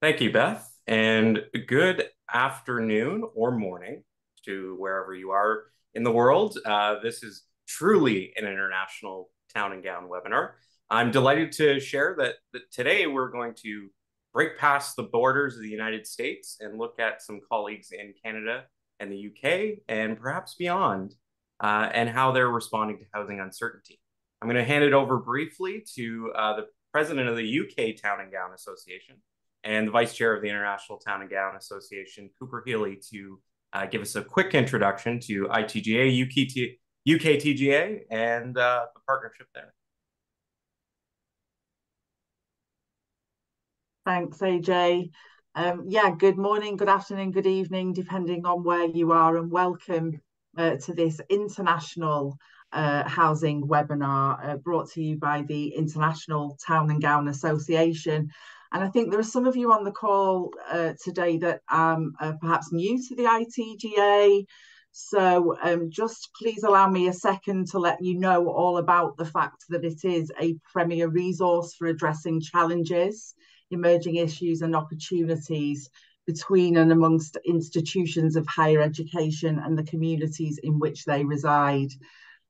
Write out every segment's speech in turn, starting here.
Thank you, Beth, and good afternoon or morning to wherever you are in the world. Uh, this is truly an international town and gown webinar. I'm delighted to share that, that today we're going to break past the borders of the United States and look at some colleagues in Canada and the UK and perhaps beyond uh, and how they're responding to housing uncertainty. I'm going to hand it over briefly to uh, the president of the UK Town and Gown Association and the vice chair of the International Town and Gown Association, Cooper Healy, to uh, give us a quick introduction to ITGA, UKT, UKTGA, and uh, the partnership there. Thanks, AJ. Um, yeah, good morning, good afternoon, good evening, depending on where you are, and welcome uh, to this international uh, housing webinar uh, brought to you by the International Town and Gown Association. And I think there are some of you on the call uh, today that um, are perhaps new to the ITGA. So um, just please allow me a second to let you know all about the fact that it is a premier resource for addressing challenges, emerging issues and opportunities between and amongst institutions of higher education and the communities in which they reside.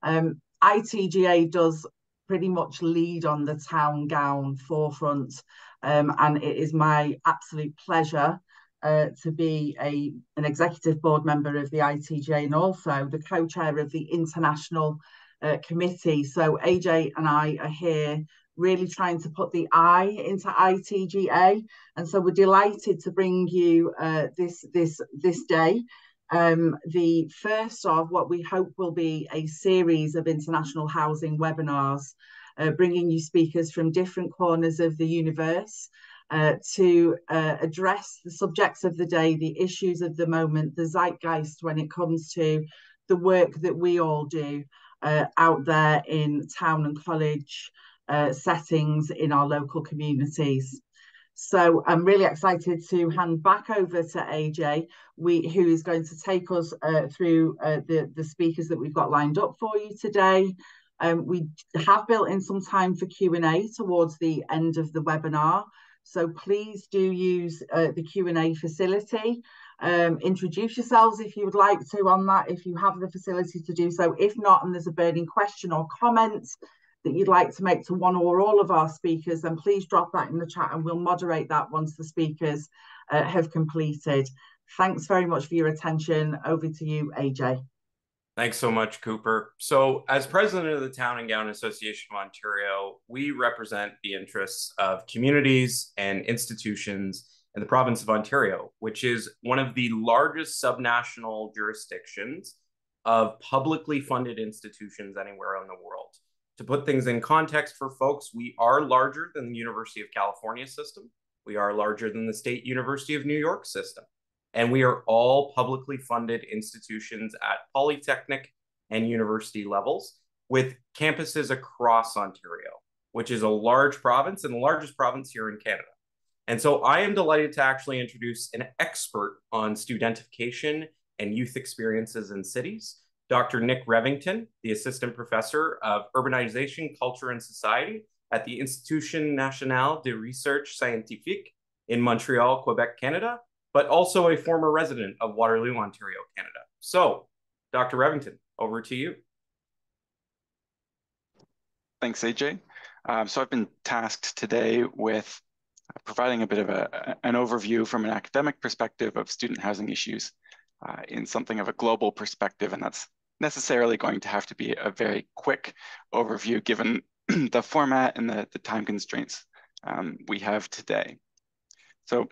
Um, ITGA does pretty much lead on the town gown forefront um, and it is my absolute pleasure uh, to be a an executive board member of the ITJ and also the co-chair of the international uh, committee. So AJ and I are here really trying to put the I into ITGA, and so we're delighted to bring you uh, this this this day. Um, the first of what we hope will be a series of international housing webinars uh, bringing you speakers from different corners of the universe uh, to uh, address the subjects of the day, the issues of the moment, the zeitgeist when it comes to the work that we all do uh, out there in town and college uh, settings in our local communities. So I'm really excited to hand back over to AJ, we, who is going to take us uh, through uh, the, the speakers that we've got lined up for you today. Um, we have built in some time for Q&A towards the end of the webinar. So please do use uh, the Q&A facility. Um, introduce yourselves if you would like to on that, if you have the facility to do so. If not, and there's a burning question or comment that you'd like to make to one or all of our speakers, then please drop that in the chat and we'll moderate that once the speakers uh, have completed. Thanks very much for your attention. Over to you, AJ. Thanks so much, Cooper. So, as president of the Town and Gown Association of Ontario, we represent the interests of communities and institutions in the province of Ontario, which is one of the largest subnational jurisdictions of publicly funded institutions anywhere in the world. To put things in context for folks, we are larger than the University of California system. We are larger than the State University of New York system. And we are all publicly funded institutions at polytechnic and university levels with campuses across Ontario, which is a large province and the largest province here in Canada. And so I am delighted to actually introduce an expert on studentification and youth experiences in cities, Dr. Nick Revington, the Assistant Professor of Urbanization, Culture, and Society at the Institution National de Recherche Scientifique in Montreal, Quebec, Canada, but also a former resident of Waterloo, Ontario, Canada. So, Dr. Revington, over to you. Thanks, AJ. Um, so I've been tasked today with providing a bit of a, an overview from an academic perspective of student housing issues uh, in something of a global perspective, and that's necessarily going to have to be a very quick overview given the format and the, the time constraints um, we have today. So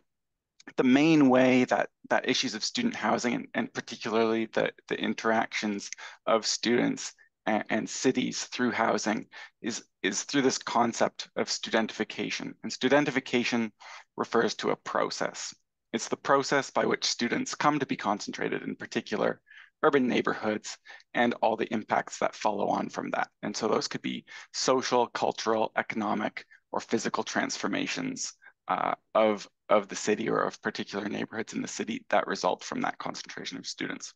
the main way that, that issues of student housing and, and particularly the, the interactions of students and, and, cities through housing is, is through this concept of studentification. And studentification refers to a process. It's the process by which students come to be concentrated in particular urban neighborhoods and all the impacts that follow on from that. And so those could be social, cultural, economic, or physical transformations uh, of, of the city or of particular neighborhoods in the city that result from that concentration of students.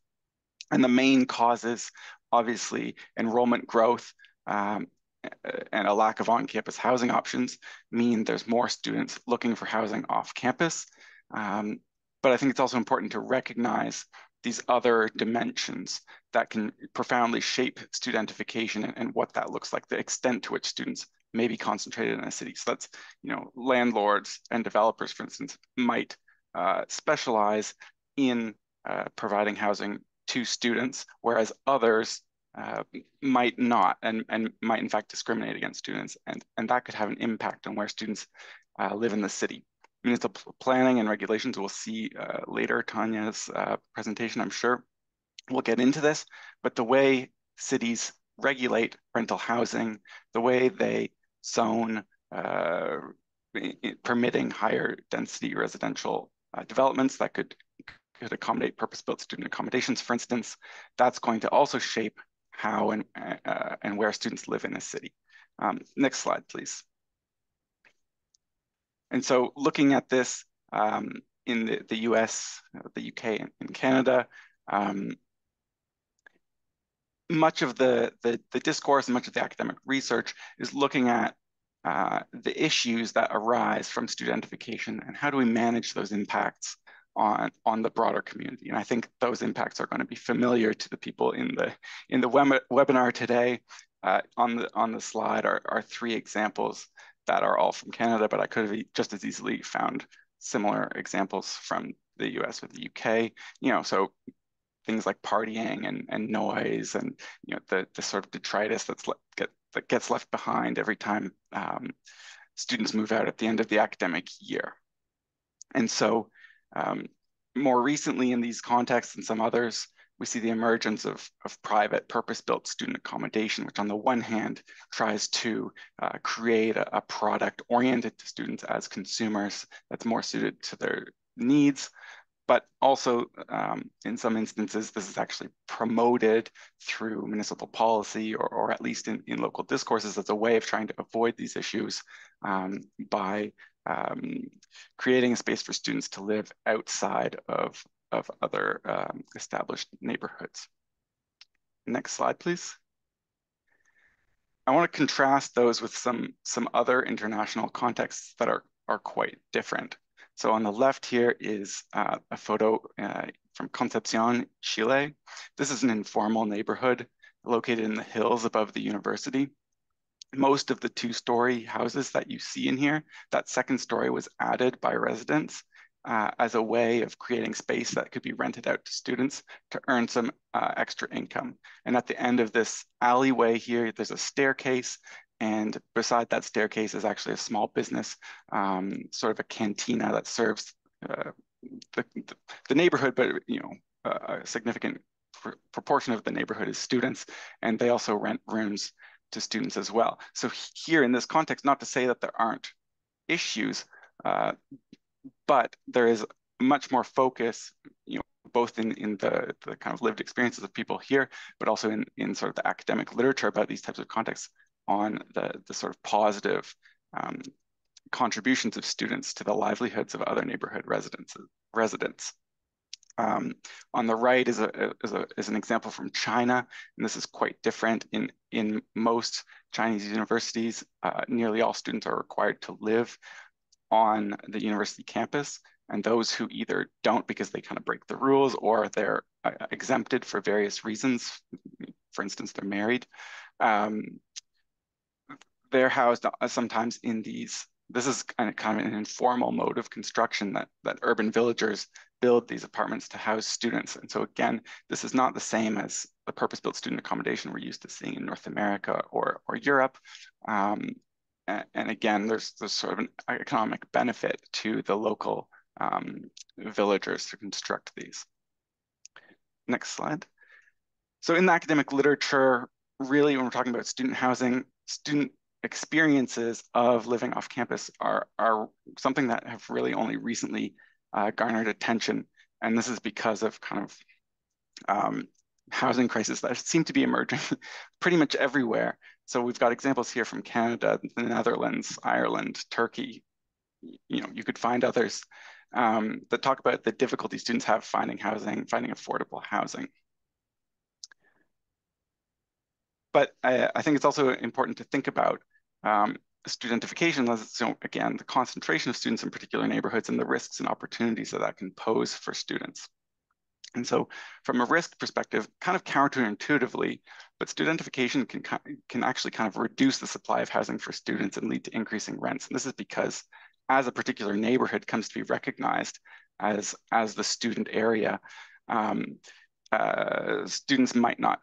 And the main causes, obviously, enrollment growth, um, and a lack of on-campus housing options mean there's more students looking for housing off campus. Um, but I think it's also important to recognize these other dimensions that can profoundly shape studentification and, and, what that looks like, the extent to which students may be concentrated in a city. So that's, you know, landlords and developers, for instance, might uh, specialize in uh, providing housing to students, whereas others uh, might not and, and might in fact discriminate against students. And, and that could have an impact on where students uh, live in the city. Municipal planning and regulations we'll see uh, later, Tanya's uh, presentation, I'm sure. We'll get into this, but the way cities regulate rental housing, the way they zone uh, permitting higher density residential uh, developments that could could accommodate purpose-built student accommodations, for instance, that's going to also shape how and, uh, and where students live in a city. Um, next slide, please. And so looking at this um, in the, the US, the UK, and, Canada, um, much of the, the, the, discourse and much of the academic research is looking at uh, the issues that arise from studentification and how do we manage those impacts on on the broader community. And I think those impacts are going to be familiar to the people in the in the web, webinar today. Uh, on the on the slide are, are three examples that are all from Canada, but I could have just as easily found similar examples from the US or the UK. You know, so things like partying and, and noise and you know the the sort of detritus that's get that gets left behind every time um, students move out at the end of the academic year. And so um, more recently in these contexts and some others, we see the emergence of, of private purpose-built student accommodation, which on the one hand tries to uh, create a, a, product oriented to students as consumers that's more suited to their needs, but also um, in some instances, this is actually promoted through municipal policy or, or at least in, in local discourses as a way of trying to avoid these issues um, by um, creating a space for students to live outside of, of other um, established neighborhoods. Next slide, please. I want to contrast those with some, some other international contexts that are, are quite different. So on the left here is uh, a photo uh, from Concepcion, Chile. This is an informal neighborhood located in the hills above the university most of the two-story houses that you see in here, that second story was added by residents uh, as a way of creating space that could be rented out to students to earn some uh, extra income. And at the end of this alleyway here, there's a staircase and beside that staircase is actually a small business, um, sort of a cantina that serves uh, the, the, neighborhood, but you know, a significant proportion of the neighborhood is students, and they also rent rooms to students as well. So here in this context, not to say that there aren't issues, uh, but there is much more focus, you know, both in, in the, the kind of lived experiences of people here, but also in, in sort of the academic literature about these types of contexts on the, the sort of positive um, contributions of students to the livelihoods of other neighborhood residents. residents. Um, on the right is, a, is, a, is an example from China, and this is quite different. In, in most Chinese universities, uh, nearly all students are required to live on the university campus, and those who either don't because they kind of break the rules or they're uh, exempted for various reasons, for instance, they're married, um, they're housed uh, sometimes in these this is kind of, kind of an informal mode of construction that, that urban villagers build these apartments to house students. And so again, this is not the same as the purpose-built student accommodation we're used to seeing in North America or, or Europe. Um, and, and, again, there's, there's sort of an economic benefit to the local um, villagers to construct these. Next slide. So in the academic literature, really when we're talking about student housing, student experiences of living off campus are, are something that have really only recently uh, garnered attention. And this is because of kind of um, housing crisis that seem to be emerging pretty much everywhere. So we've got examples here from Canada, the Netherlands, Ireland, Turkey. You know, you could find others um, that talk about the difficulty students have finding housing, finding affordable housing. but I, I, think it's also important to think about um, studentification, so again, the concentration of students in particular neighborhoods and the risks and opportunities that that can pose for students. And so from a risk perspective, kind of counterintuitively, but studentification can, can actually kind of reduce the supply of housing for students and lead to increasing rents. And this is because as a particular neighborhood comes to be recognized as, as the student area, um, uh, students might not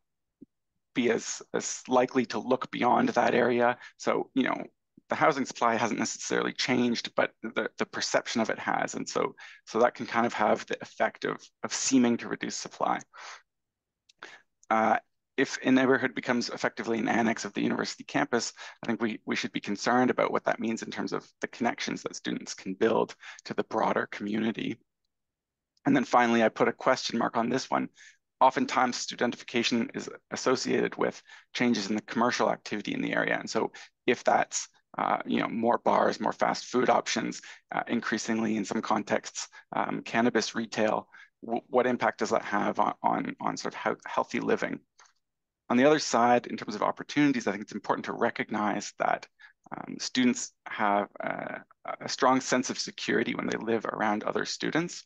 be as, as likely to look beyond that area. So, you know, the housing supply hasn't necessarily changed, but the, the perception of it has. And so, so that can kind of have the effect of, of seeming to reduce supply. Uh, if a neighborhood becomes effectively an annex of the university campus, I think we, we should be concerned about what that means in terms of the connections that students can build to the broader community. And then finally, I put a question mark on this one. Oftentimes, studentification is associated with changes in the commercial activity in the area. And so if that's uh, you know, more bars, more fast food options, uh, increasingly in some contexts, um, cannabis retail, what impact does that have on, on, on sort of healthy living? On the other side, in terms of opportunities, I think it's important to recognize that um, students have a, a strong sense of security when they live around other students.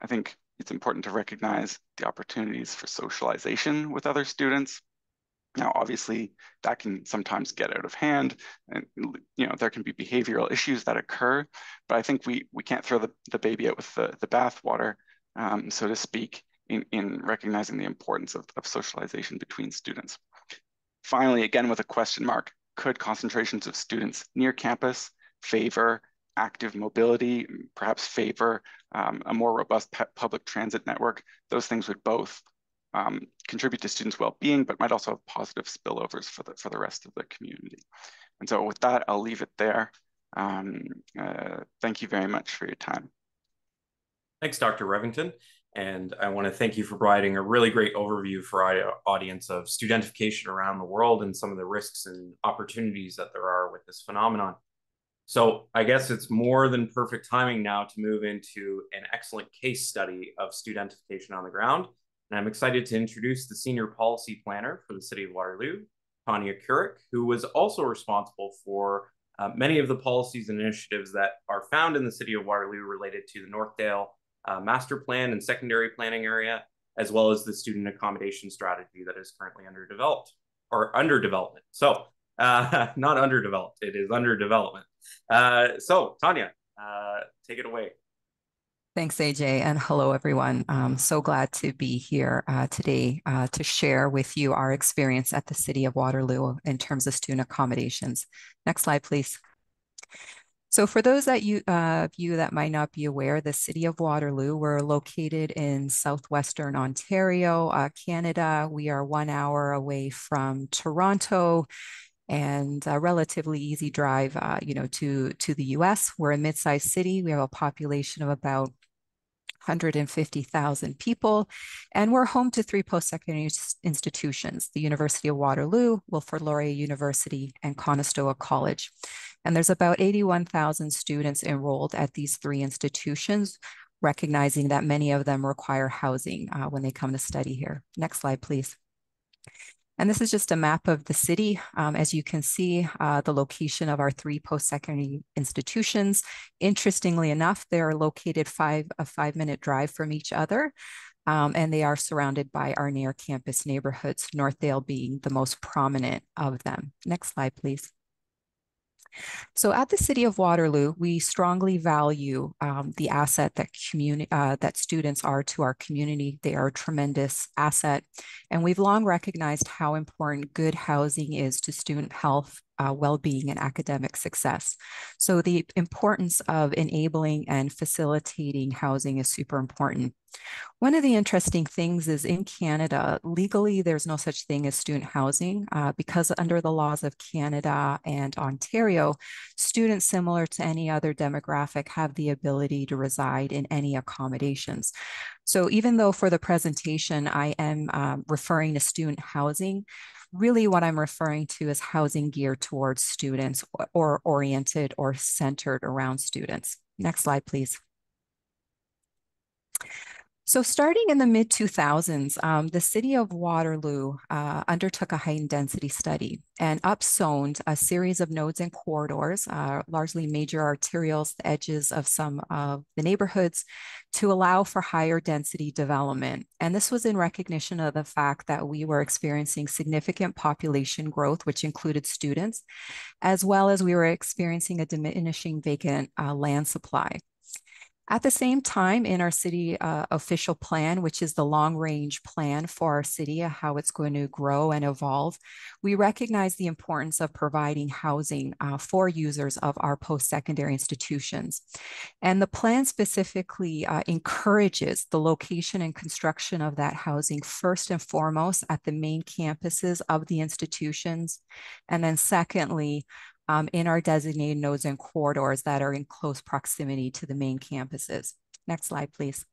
I think it's important to recognize the opportunities for socialization with other students. Now, obviously, that can sometimes get out of hand, and you know there can be behavioral issues that occur. But I think we we can't throw the, the baby out with the the bathwater, um, so to speak, in in recognizing the importance of, of socialization between students. Finally, again with a question mark, could concentrations of students near campus favor active mobility, perhaps favor um, a more robust public transit network? Those things would both um, contribute to students' well-being, but might also have positive spillovers for the, for the rest of the community. And so with that, I'll leave it there. Um, uh, thank you very much for your time. Thanks, Dr. Revington. And I want to thank you for providing a really great overview for our audience of studentification around the world and some of the risks and opportunities that there are with this phenomenon. So I guess it's more than perfect timing now to move into an excellent case study of studentification on the ground. And I'm excited to introduce the Senior Policy Planner for the City of Waterloo, Tanya Kurik, who was also responsible for uh, many of the policies and initiatives that are found in the City of Waterloo related to the Northdale uh, Master Plan and Secondary Planning Area, as well as the student accommodation strategy that is currently under developed or under development. So uh, not underdeveloped, it is under development. Uh, so Tanya, uh, take it away. Thanks, AJ, and hello, everyone. I'm so glad to be here uh, today uh, to share with you our experience at the City of Waterloo in terms of student accommodations. Next slide, please. So for those that you, uh, you that might not be aware, the City of Waterloo, we're located in southwestern Ontario, uh, Canada. We are one hour away from Toronto and a relatively easy drive, uh, you know, to, to the US. We're a mid-sized city. We have a population of about 150,000 people, and we're home to three post-secondary institutions, the University of Waterloo, Wilfrid Laurier University, and Conestoga College. And there's about 81,000 students enrolled at these three institutions, recognizing that many of them require housing uh, when they come to study here. Next slide, please. And this is just a map of the city. Um, as you can see, uh, the location of our three post-secondary institutions. Interestingly enough, they are located five a five-minute drive from each other. Um, and they are surrounded by our near campus neighborhoods, Northdale being the most prominent of them. Next slide, please. So at the City of Waterloo, we strongly value um, the asset that community uh, that students are to our community. They are a tremendous asset, and we've long recognized how important good housing is to student health, uh, well-being and academic success. So the importance of enabling and facilitating housing is super important. One of the interesting things is in Canada, legally, there's no such thing as student housing uh, because under the laws of Canada and Ontario, students similar to any other demographic have the ability to reside in any accommodations. So even though for the presentation, I am um, referring to student housing, really what I'm referring to is housing geared towards students or oriented or centered around students. Next slide, please. So starting in the mid 2000s, um, the city of Waterloo uh, undertook a heightened density study and upzoned a series of nodes and corridors, uh, largely major arterials, the edges of some of the neighborhoods, to allow for higher density development. And this was in recognition of the fact that we were experiencing significant population growth, which included students, as well as we were experiencing a diminishing vacant uh, land supply. At the same time, in our city uh, official plan, which is the long range plan for our city, how it's going to grow and evolve, we recognize the importance of providing housing uh, for users of our post secondary institutions. And the plan specifically uh, encourages the location and construction of that housing first and foremost at the main campuses of the institutions. And then, secondly, um, in our designated nodes and corridors that are in close proximity to the main campuses. Next slide, please.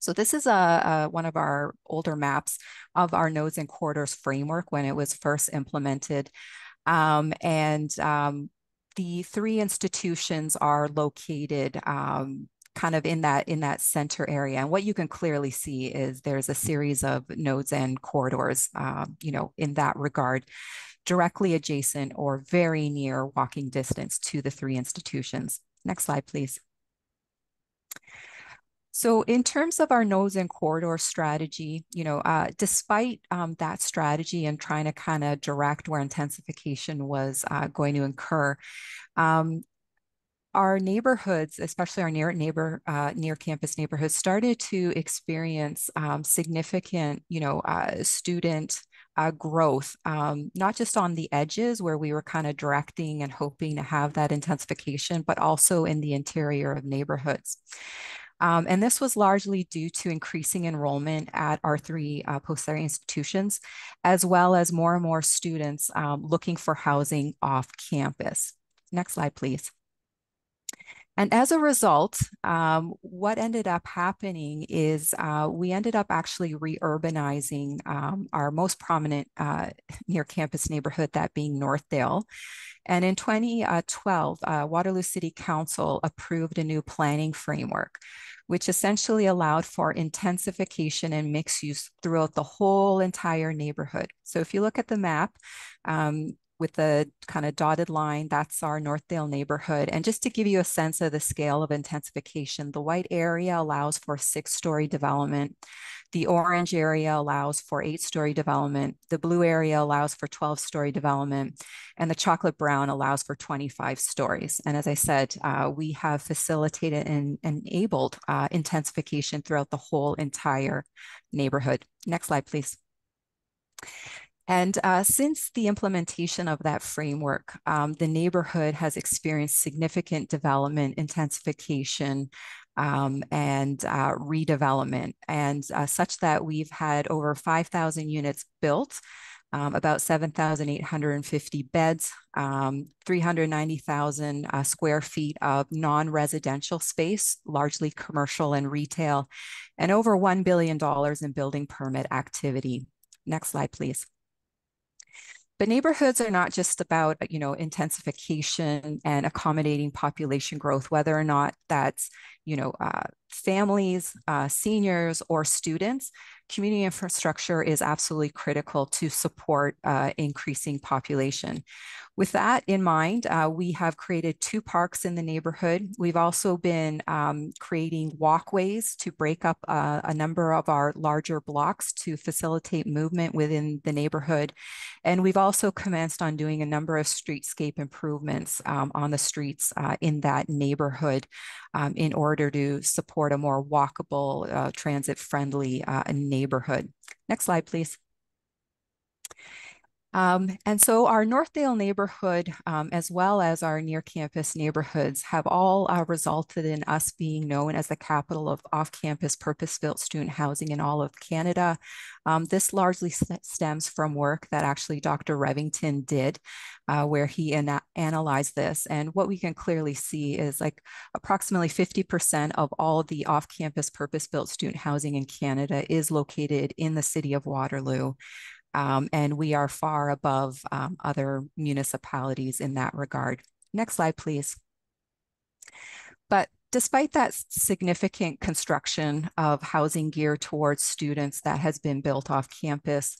So this is a, a, one of our older maps of our nodes and corridors framework when it was first implemented. Um, and um, the three institutions are located um, kind of in that in that center area. And what you can clearly see is there's a series of nodes and corridors, uh, you know, in that regard directly adjacent or very near walking distance to the three institutions. Next slide, please. So in terms of our nodes and corridor strategy, you know, uh, despite um, that strategy and trying to kind of direct where intensification was uh, going to incur, um, our neighborhoods, especially our near neighbor, uh, near campus neighborhoods, started to experience um, significant, you know, uh, student uh, growth, um, not just on the edges where we were kind of directing and hoping to have that intensification, but also in the interior of neighborhoods. Um, and this was largely due to increasing enrollment at our three uh, post-secondary institutions, as well as more and more students um, looking for housing off campus. Next slide, please. And as a result, um, what ended up happening is uh, we ended up actually re-urbanizing um, our most prominent uh, near campus neighborhood, that being Northdale. And in 2012, uh, Waterloo City Council approved a new planning framework, which essentially allowed for intensification and mixed use throughout the whole entire neighborhood. So if you look at the map, um, with the kind of dotted line, that's our Northdale neighborhood. And just to give you a sense of the scale of intensification, the white area allows for six-story development. The orange area allows for eight-story development. The blue area allows for 12-story development. And the chocolate brown allows for 25 stories. And as I said, uh, we have facilitated and, enabled uh, intensification throughout the whole entire neighborhood. Next slide, please. And uh, since the implementation of that framework, um, the neighborhood has experienced significant development, intensification, um, and uh, redevelopment, and uh, such that we've had over 5,000 units built, um, about 7,850 beds, um, 390,000 uh, square feet of non-residential space, largely commercial and retail, and over $1 billion in building permit activity. Next slide, please. But neighborhoods are not just about, you know, intensification and accommodating population growth, whether or not that's, you know, uh, families, uh, seniors, or students. Community infrastructure is absolutely critical to support uh, increasing population. With that in mind, uh, we have created two parks in the neighborhood. We've also been um, creating walkways to break up uh, a number of our larger blocks to facilitate movement within the neighborhood. And we've also commenced on doing a number of streetscape improvements um, on the streets uh, in that neighborhood um, in order to support a more walkable, uh, transit-friendly uh, neighborhood. Next slide, please. Um, and so our Northdale neighborhood, um, as well as our near campus neighborhoods, have all uh, resulted in us being known as the capital of off campus purpose built student housing in all of Canada. Um, this largely stems from work that actually Dr. Revington did, uh, where he ana analyzed this. And what we can clearly see is like approximately 50% of all the off campus purpose built student housing in Canada is located in the city of Waterloo. Um, and we are far above um, other municipalities in that regard. Next slide, please. But despite that significant construction of housing geared towards students that has been built off campus,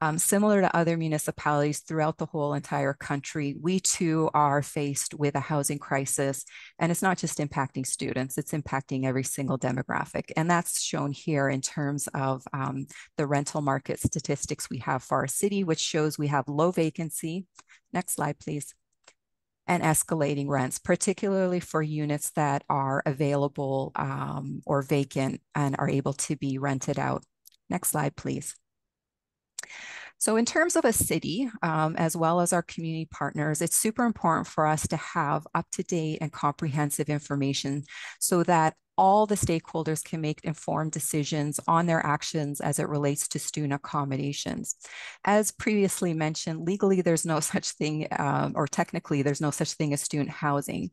um, similar to other municipalities throughout the whole entire country, we too are faced with a housing crisis. And it's not just impacting students, it's impacting every single demographic. And that's shown here in terms of um, the rental market statistics we have for our city, which shows we have low vacancy. Next slide, please. And escalating rents, particularly for units that are available um, or vacant and are able to be rented out. Next slide, please. So in terms of a city, um, as well as our community partners, it's super important for us to have up-to-date and comprehensive information so that all the stakeholders can make informed decisions on their actions as it relates to student accommodations. As previously mentioned, legally there's no such thing, um, or technically there's no such thing as student housing.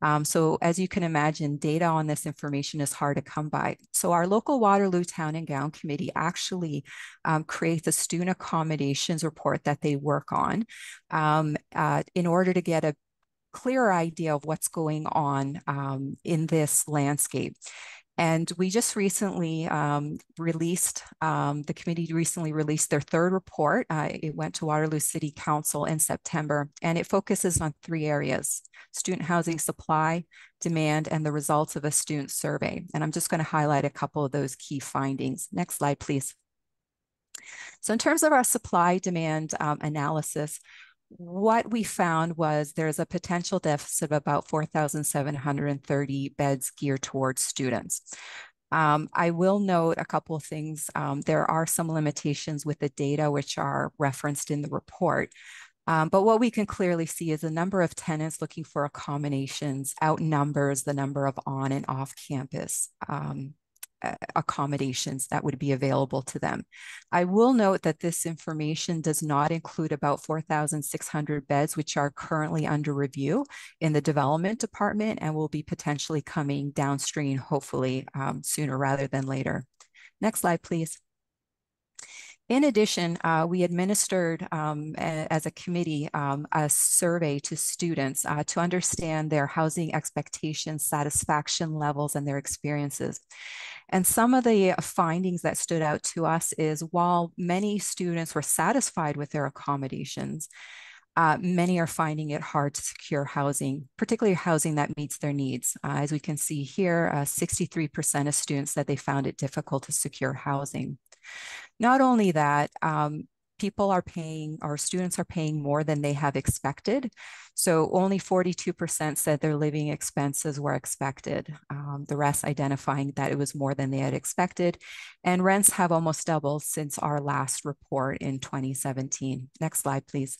Um, so as you can imagine, data on this information is hard to come by. So our local Waterloo Town and Gown Committee actually um, creates a student accommodations report that they work on um, uh, in order to get a clearer idea of what's going on um, in this landscape. And we just recently um, released, um, the committee recently released their third report. Uh, it went to Waterloo City Council in September, and it focuses on three areas, student housing supply, demand, and the results of a student survey. And I'm just gonna highlight a couple of those key findings. Next slide, please. So in terms of our supply demand um, analysis, what we found was there's a potential deficit of about 4,730 beds geared towards students. Um, I will note a couple of things. Um, there are some limitations with the data which are referenced in the report. Um, but what we can clearly see is the number of tenants looking for accommodations outnumbers the number of on and off campus um, accommodations that would be available to them. I will note that this information does not include about 4,600 beds, which are currently under review in the development department and will be potentially coming downstream, hopefully um, sooner rather than later. Next slide, please. In addition, uh, we administered um, a, as a committee um, a survey to students uh, to understand their housing expectations, satisfaction levels, and their experiences. And some of the findings that stood out to us is while many students were satisfied with their accommodations, uh, many are finding it hard to secure housing, particularly housing that meets their needs. Uh, as we can see here, 63% uh, of students said they found it difficult to secure housing. Not only that, um, people are paying, or students are paying more than they have expected. So only 42% said their living expenses were expected. Um, the rest identifying that it was more than they had expected. And rents have almost doubled since our last report in 2017. Next slide, please.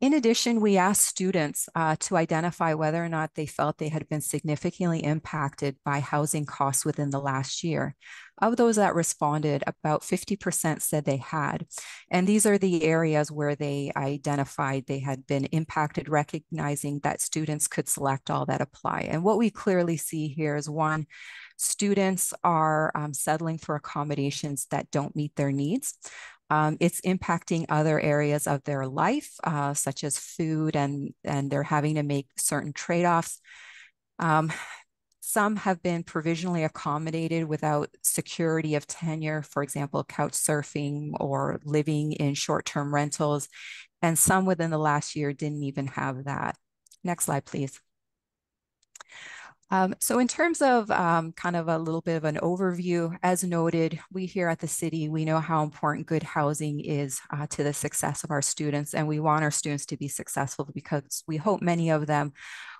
In addition, we asked students uh, to identify whether or not they felt they had been significantly impacted by housing costs within the last year. Of those that responded, about 50% said they had. And these are the areas where they identified they had been impacted, recognizing that students could select all that apply. And what we clearly see here is one, students are um, settling for accommodations that don't meet their needs. Um, it's impacting other areas of their life, uh, such as food, and, and they're having to make certain trade-offs. Um, some have been provisionally accommodated without security of tenure, for example, couch surfing or living in short-term rentals. And some within the last year didn't even have that. Next slide, please. Um, so in terms of um, kind of a little bit of an overview, as noted, we here at the city, we know how important good housing is uh, to the success of our students, and we want our students to be successful because we hope many of them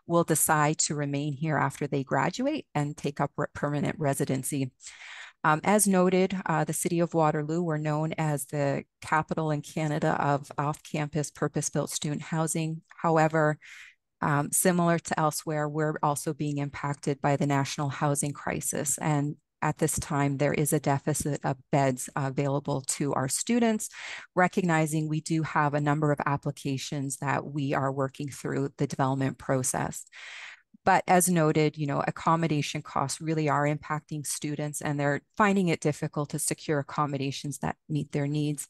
will decide to remain here after they graduate and take up permanent residency. Um, as noted, uh, the City of Waterloo, we're known as the capital in Canada of off-campus purpose-built student housing. However, um, similar to elsewhere, we're also being impacted by the national housing crisis. And at this time, there is a deficit of beds available to our students, recognizing we do have a number of applications that we are working through the development process. But as noted, you know, accommodation costs really are impacting students and they're finding it difficult to secure accommodations that meet their needs.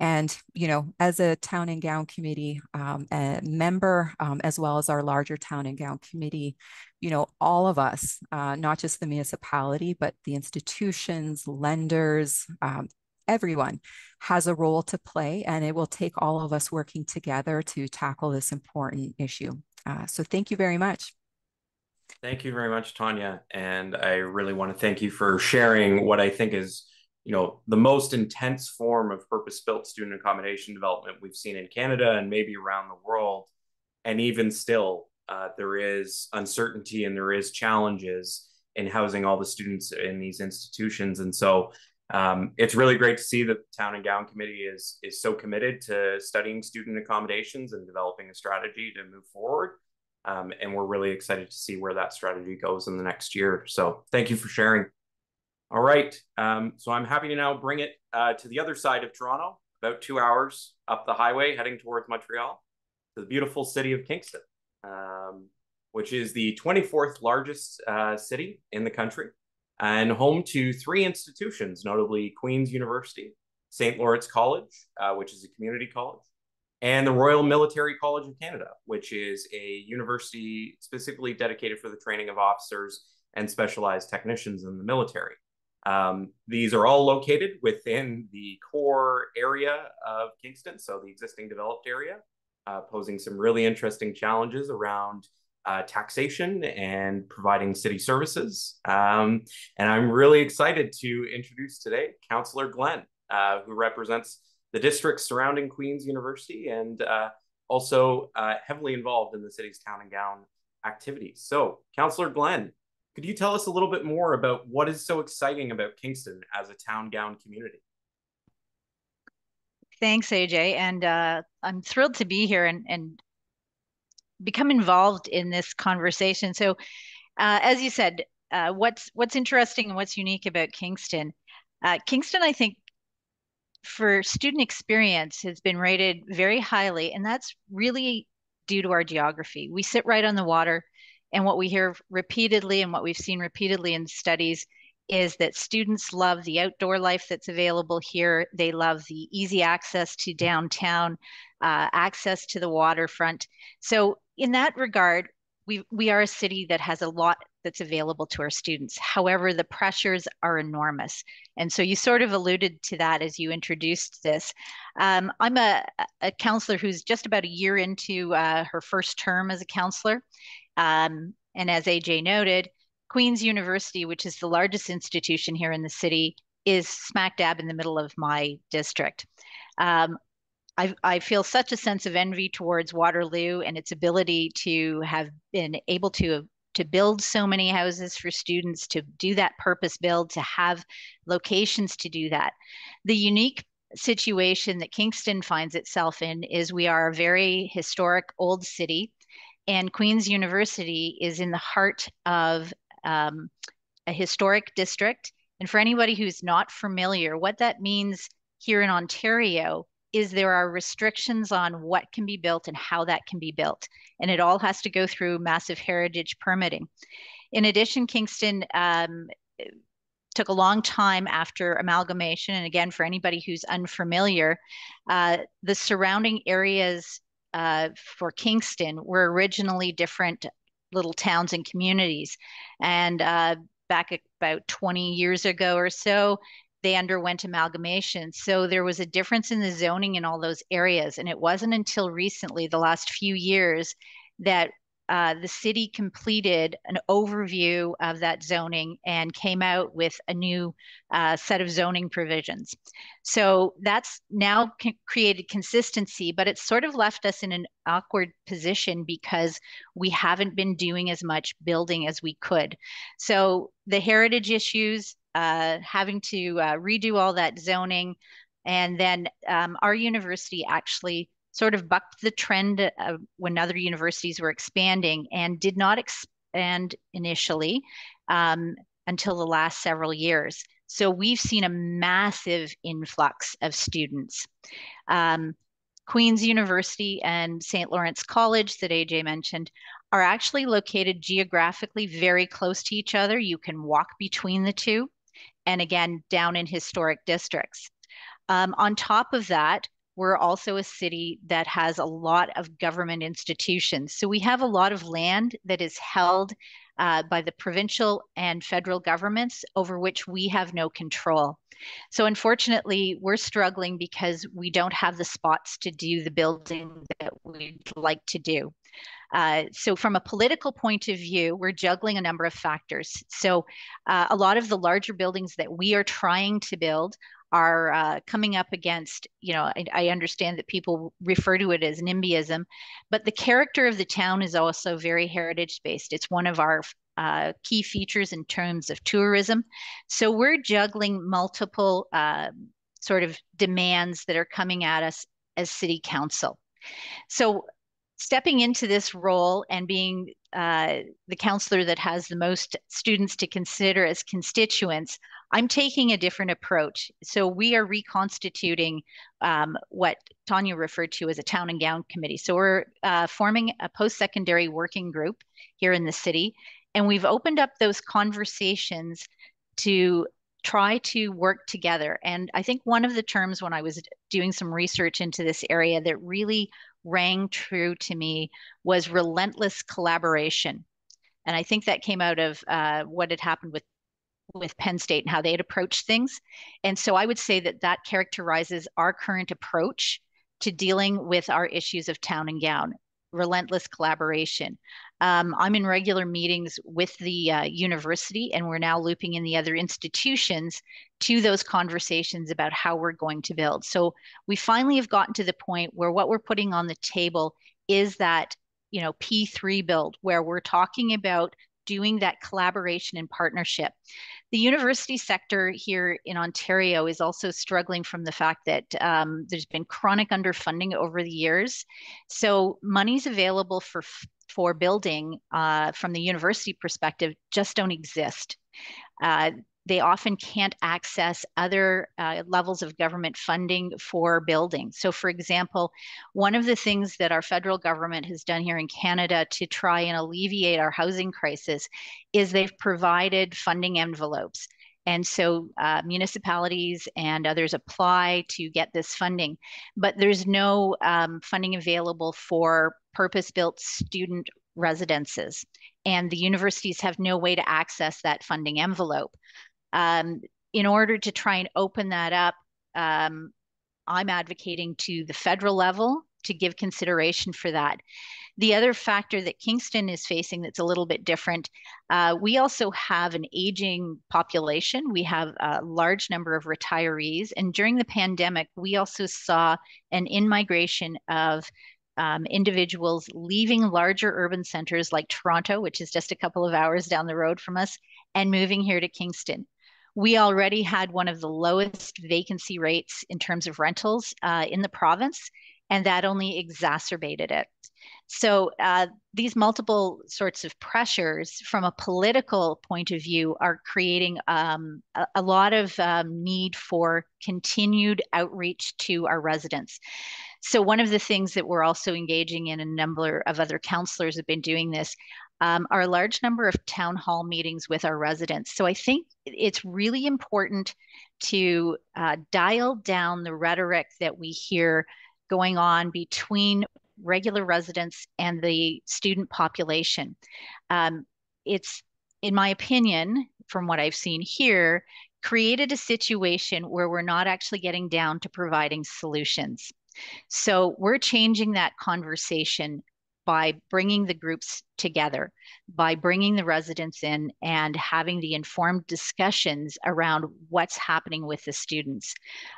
And, you know, as a town and gown committee um, a member, um, as well as our larger town and gown committee, you know, all of us, uh, not just the municipality, but the institutions, lenders, um, everyone has a role to play, and it will take all of us working together to tackle this important issue. Uh, so thank you very much. Thank you very much, Tanya. And I really want to thank you for sharing what I think is you know, the most intense form of purpose-built student accommodation development we've seen in Canada and maybe around the world. And even still, uh, there is uncertainty and there is challenges in housing all the students in these institutions. And so um, it's really great to see that the Town and Gown Committee is is so committed to studying student accommodations and developing a strategy to move forward. Um, and we're really excited to see where that strategy goes in the next year. So thank you for sharing. All right. Um, so I'm happy to now bring it uh, to the other side of Toronto, about two hours up the highway heading towards Montreal, to the beautiful city of Kingston, um, which is the 24th largest uh, city in the country and home to three institutions, notably Queen's University, St. Lawrence College, uh, which is a community college, and the Royal Military College of Canada, which is a university specifically dedicated for the training of officers and specialized technicians in the military. Um, these are all located within the core area of Kingston, so the existing developed area, uh, posing some really interesting challenges around uh, taxation and providing city services. Um, and I'm really excited to introduce today Councillor Glenn, uh, who represents the district surrounding Queen's University and uh, also uh, heavily involved in the city's town and gown activities. So, Councillor Glenn, could you tell us a little bit more about what is so exciting about Kingston as a town gown community? Thanks, AJ. And uh, I'm thrilled to be here and, and become involved in this conversation. So, uh, as you said, uh, what's what's interesting and what's unique about Kingston? Uh, Kingston, I think, for student experience, has been rated very highly, and that's really due to our geography. We sit right on the water. And what we hear repeatedly and what we've seen repeatedly in studies is that students love the outdoor life that's available here. They love the easy access to downtown, uh, access to the waterfront. So, in that regard, we, we are a city that has a lot that's available to our students. However, the pressures are enormous. And so you sort of alluded to that as you introduced this. Um, I'm a, a councillor who's just about a year into uh, her first term as a councillor. Um, and as AJ noted, Queen's University, which is the largest institution here in the city, is smack dab in the middle of my district. Um, I, I, feel such a sense of envy towards Waterloo and its ability to have been able to to build so many houses for students, to do that purpose build, to have locations to do that. The unique situation that Kingston finds itself in is we are a very historic old city and Queen's University is in the heart of um, a historic district. And for anybody who's not familiar, what that means here in Ontario is there are restrictions on what can be built and how that can be built. And it all has to go through massive heritage permitting. In addition, Kingston um, took a long time after amalgamation. And again, for anybody who's unfamiliar, uh, the surrounding areas uh, for Kingston were originally different little towns and communities. And uh, back about 20 years ago or so, they underwent amalgamation. So there was a difference in the zoning in all those areas. And it wasn't until recently, the last few years, that uh, the city completed an overview of that zoning and came out with a new uh, set of zoning provisions. So that's now created consistency, but it's sort of left us in an awkward position because we haven't been doing as much building as we could. So the heritage issues, uh, having to uh, redo all that zoning, and then um, our university actually sort of bucked the trend uh, when other universities were expanding and did not expand initially um, until the last several years. So we've seen a massive influx of students. Um, Queen's University and St. Lawrence College that AJ mentioned are actually located geographically very close to each other. You can walk between the two, and again, down in historic districts. Um, on top of that, we're also a city that has a lot of government institutions. So we have a lot of land that is held uh, by the provincial and federal governments over which we have no control. So unfortunately, we're struggling because we don't have the spots to do the building that we'd like to do. Uh, so from a political point of view, we're juggling a number of factors. So uh, a lot of the larger buildings that we are trying to build are uh, coming up against, you know, I, I, understand that people refer to it as NIMBYism, but the character of the town is also very heritage based. It's one of our uh, key features in terms of tourism. So we're juggling multiple uh, sort of demands that are coming at us as city council. So stepping into this role and being uh, the councillor that has the most students to consider as constituents, I'm taking a different approach. So we are reconstituting um, what Tanya referred to as a town and gown committee. So we're uh, forming a post-secondary working group here in the city, and we've opened up those conversations to try to work together. And I think one of the terms when I was doing some research into this area that really rang true to me was relentless collaboration. And I think that came out of uh, what had happened with with Penn State and how they had approached things. And so I would say that that characterizes our current approach to dealing with our issues of town and gown relentless collaboration. Um, I'm in regular meetings with the uh, university, and we're now looping in the other institutions to those conversations about how we're going to build. So we finally have gotten to the point where what we're putting on the table is that you know P3 build, where we're talking about doing that collaboration and partnership. The university sector here in Ontario is also struggling from the fact that um, there's been chronic underfunding over the years. So monies available for for building uh, from the university perspective just don't exist. Uh, they often can't access other uh, levels of government funding for building. So, for example, one of the things that our federal government has done here in Canada to try and alleviate our housing crisis is they've provided funding envelopes. And so uh, municipalities and others apply to get this funding, but there's no um, funding available for purpose built student residences. And the universities have no way to access that funding envelope um, in order to try and open that up, um, I'm advocating to the federal level to give consideration for that. The other factor that Kingston is facing that's a little bit different, uh, we also have an aging population. We have a large number of retirees. And during the pandemic, we also saw an in migration of um, individuals leaving larger urban centers like Toronto, which is just a couple of hours down the road from us, and moving here to Kingston we already had one of the lowest vacancy rates in terms of rentals uh, in the province, and that only exacerbated it. So uh, these multiple sorts of pressures from a political point of view are creating um, a, a, lot of um, need for continued outreach to our residents. So one of the things that we're also engaging in, a number of other councillors have been doing this, um, large number of town hall meetings with our residents. So I think it's really important to uh, dial down the rhetoric that we hear going on between regular residents and the student population. Um, it's, in my opinion, from what I've seen here, created a situation where we're not actually getting down to providing solutions. So we're changing that conversation by bringing the groups together, by bringing the residents in and having the informed discussions around what's happening with the students.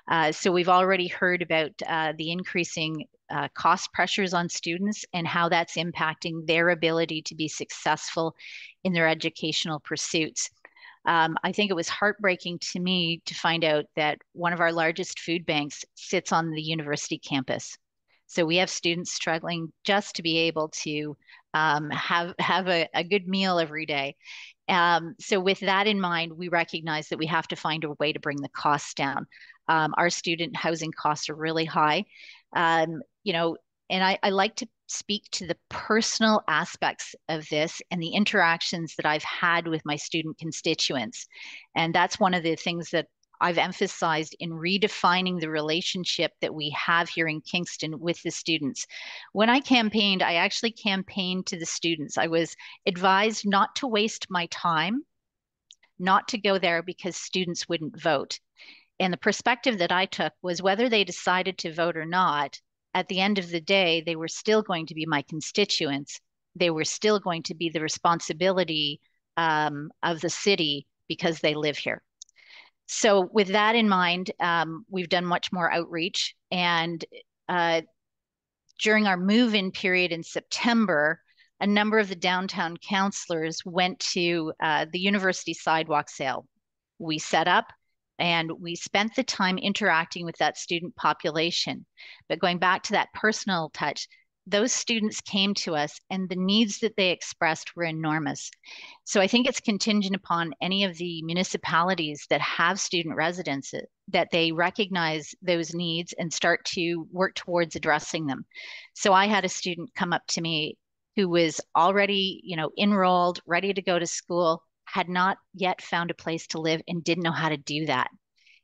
Uh, so we've already heard about uh, the increasing uh, cost pressures on students and how that's impacting their ability to be successful in their educational pursuits. Um, I think it was heartbreaking to me to find out that one of our largest food banks sits on the university campus. So we have students struggling just to be able to um, have have a, a, good meal every day. Um, so with that in mind, we recognize that we have to find a way to bring the costs down. Um, our student housing costs are really high, um, you know, and I, I like to speak to the personal aspects of this and the interactions that I've had with my student constituents. And that's one of the things that I've emphasized in redefining the relationship that we have here in Kingston with the students. When I campaigned, I actually campaigned to the students. I was advised not to waste my time, not to go there because students wouldn't vote. And the perspective that I took was whether they decided to vote or not, at the end of the day, they were still going to be my constituents. They were still going to be the responsibility um, of the city because they live here. So, with that in mind, um, we've done much more outreach. And uh, during our move in period in September, a number of the downtown councilors went to uh, the university sidewalk sale. We set up and we spent the time interacting with that student population. But going back to that personal touch, those students came to us and the needs that they expressed were enormous. So I think it's contingent upon any of the municipalities that have student residences that they recognize those needs and start to work towards addressing them. So I had a student come up to me who was already, you know, enrolled, ready to go to school, had not yet found a place to live and didn't know how to do that.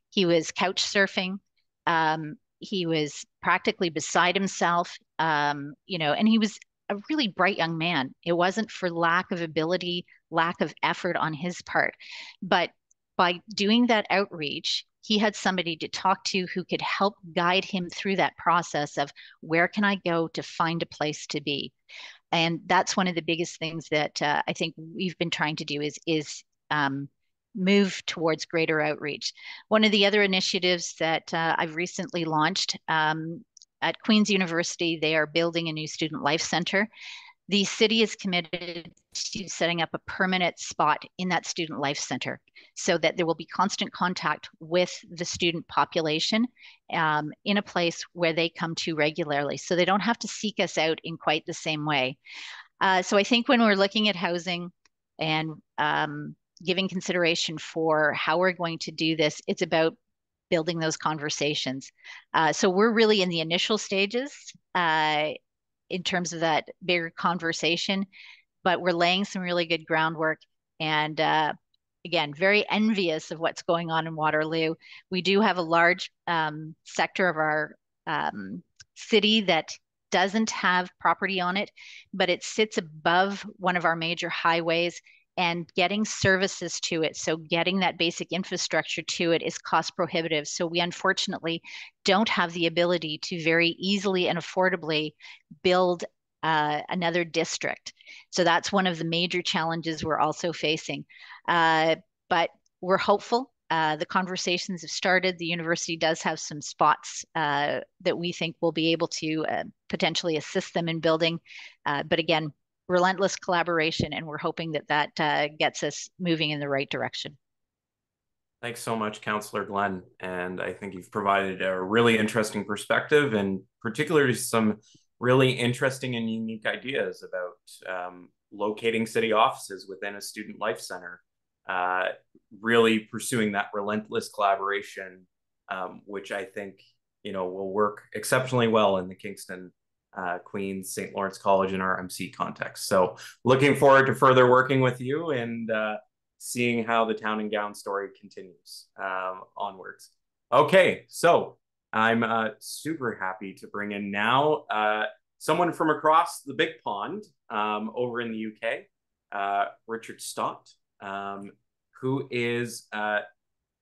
He was couch surfing. Um, he was practically beside himself, um, you know, and he was a really bright young man. It wasn't for lack of ability, lack of effort on his part, but by doing that outreach, he had somebody to talk to who could help guide him through that process of where can I go to find a place to be and that's one of the biggest things that uh, I think we've been trying to do is is um, move towards greater outreach. One of the other initiatives that uh, I've recently launched um, at Queen's University, they are building a new student life center. The city is committed to setting up a permanent spot in that student life center so that there will be constant contact with the student population um, in a place where they come to regularly. So they don't have to seek us out in quite the same way. Uh, so I think when we're looking at housing and um, giving consideration for how we're going to do this, it's about building those conversations. Uh, so we're really in the initial stages. Uh, in terms of that bigger conversation, but we're laying some really good groundwork. And uh, again, very envious of what's going on in Waterloo. We do have a large um, sector of our um, city that doesn't have property on it, but it sits above one of our major highways and getting services to it. So getting that basic infrastructure to it is cost prohibitive. So we unfortunately don't have the ability to very easily and affordably build uh, another district. So that's one of the major challenges we're also facing. Uh, but we're hopeful. Uh, the conversations have started. The university does have some spots uh, that we think will be able to uh, potentially assist them in building. Uh, but again, relentless collaboration, and we're hoping that that uh, gets us moving in the right direction. Thanks so much, Councillor Glenn. And I think you've provided a really interesting perspective and particularly some really interesting and unique ideas about um, locating city offices within a student life center, uh, really pursuing that relentless collaboration, um, which I think you know will work exceptionally well in the Kingston uh, Queens St. Lawrence College in RMC context. So looking forward to further working with you and uh, seeing how the town and gown story continues um, onwards. Okay, so I'm uh, super happy to bring in now uh, someone from across the big pond um, over in the UK, uh, Richard Stott, um, who is, uh,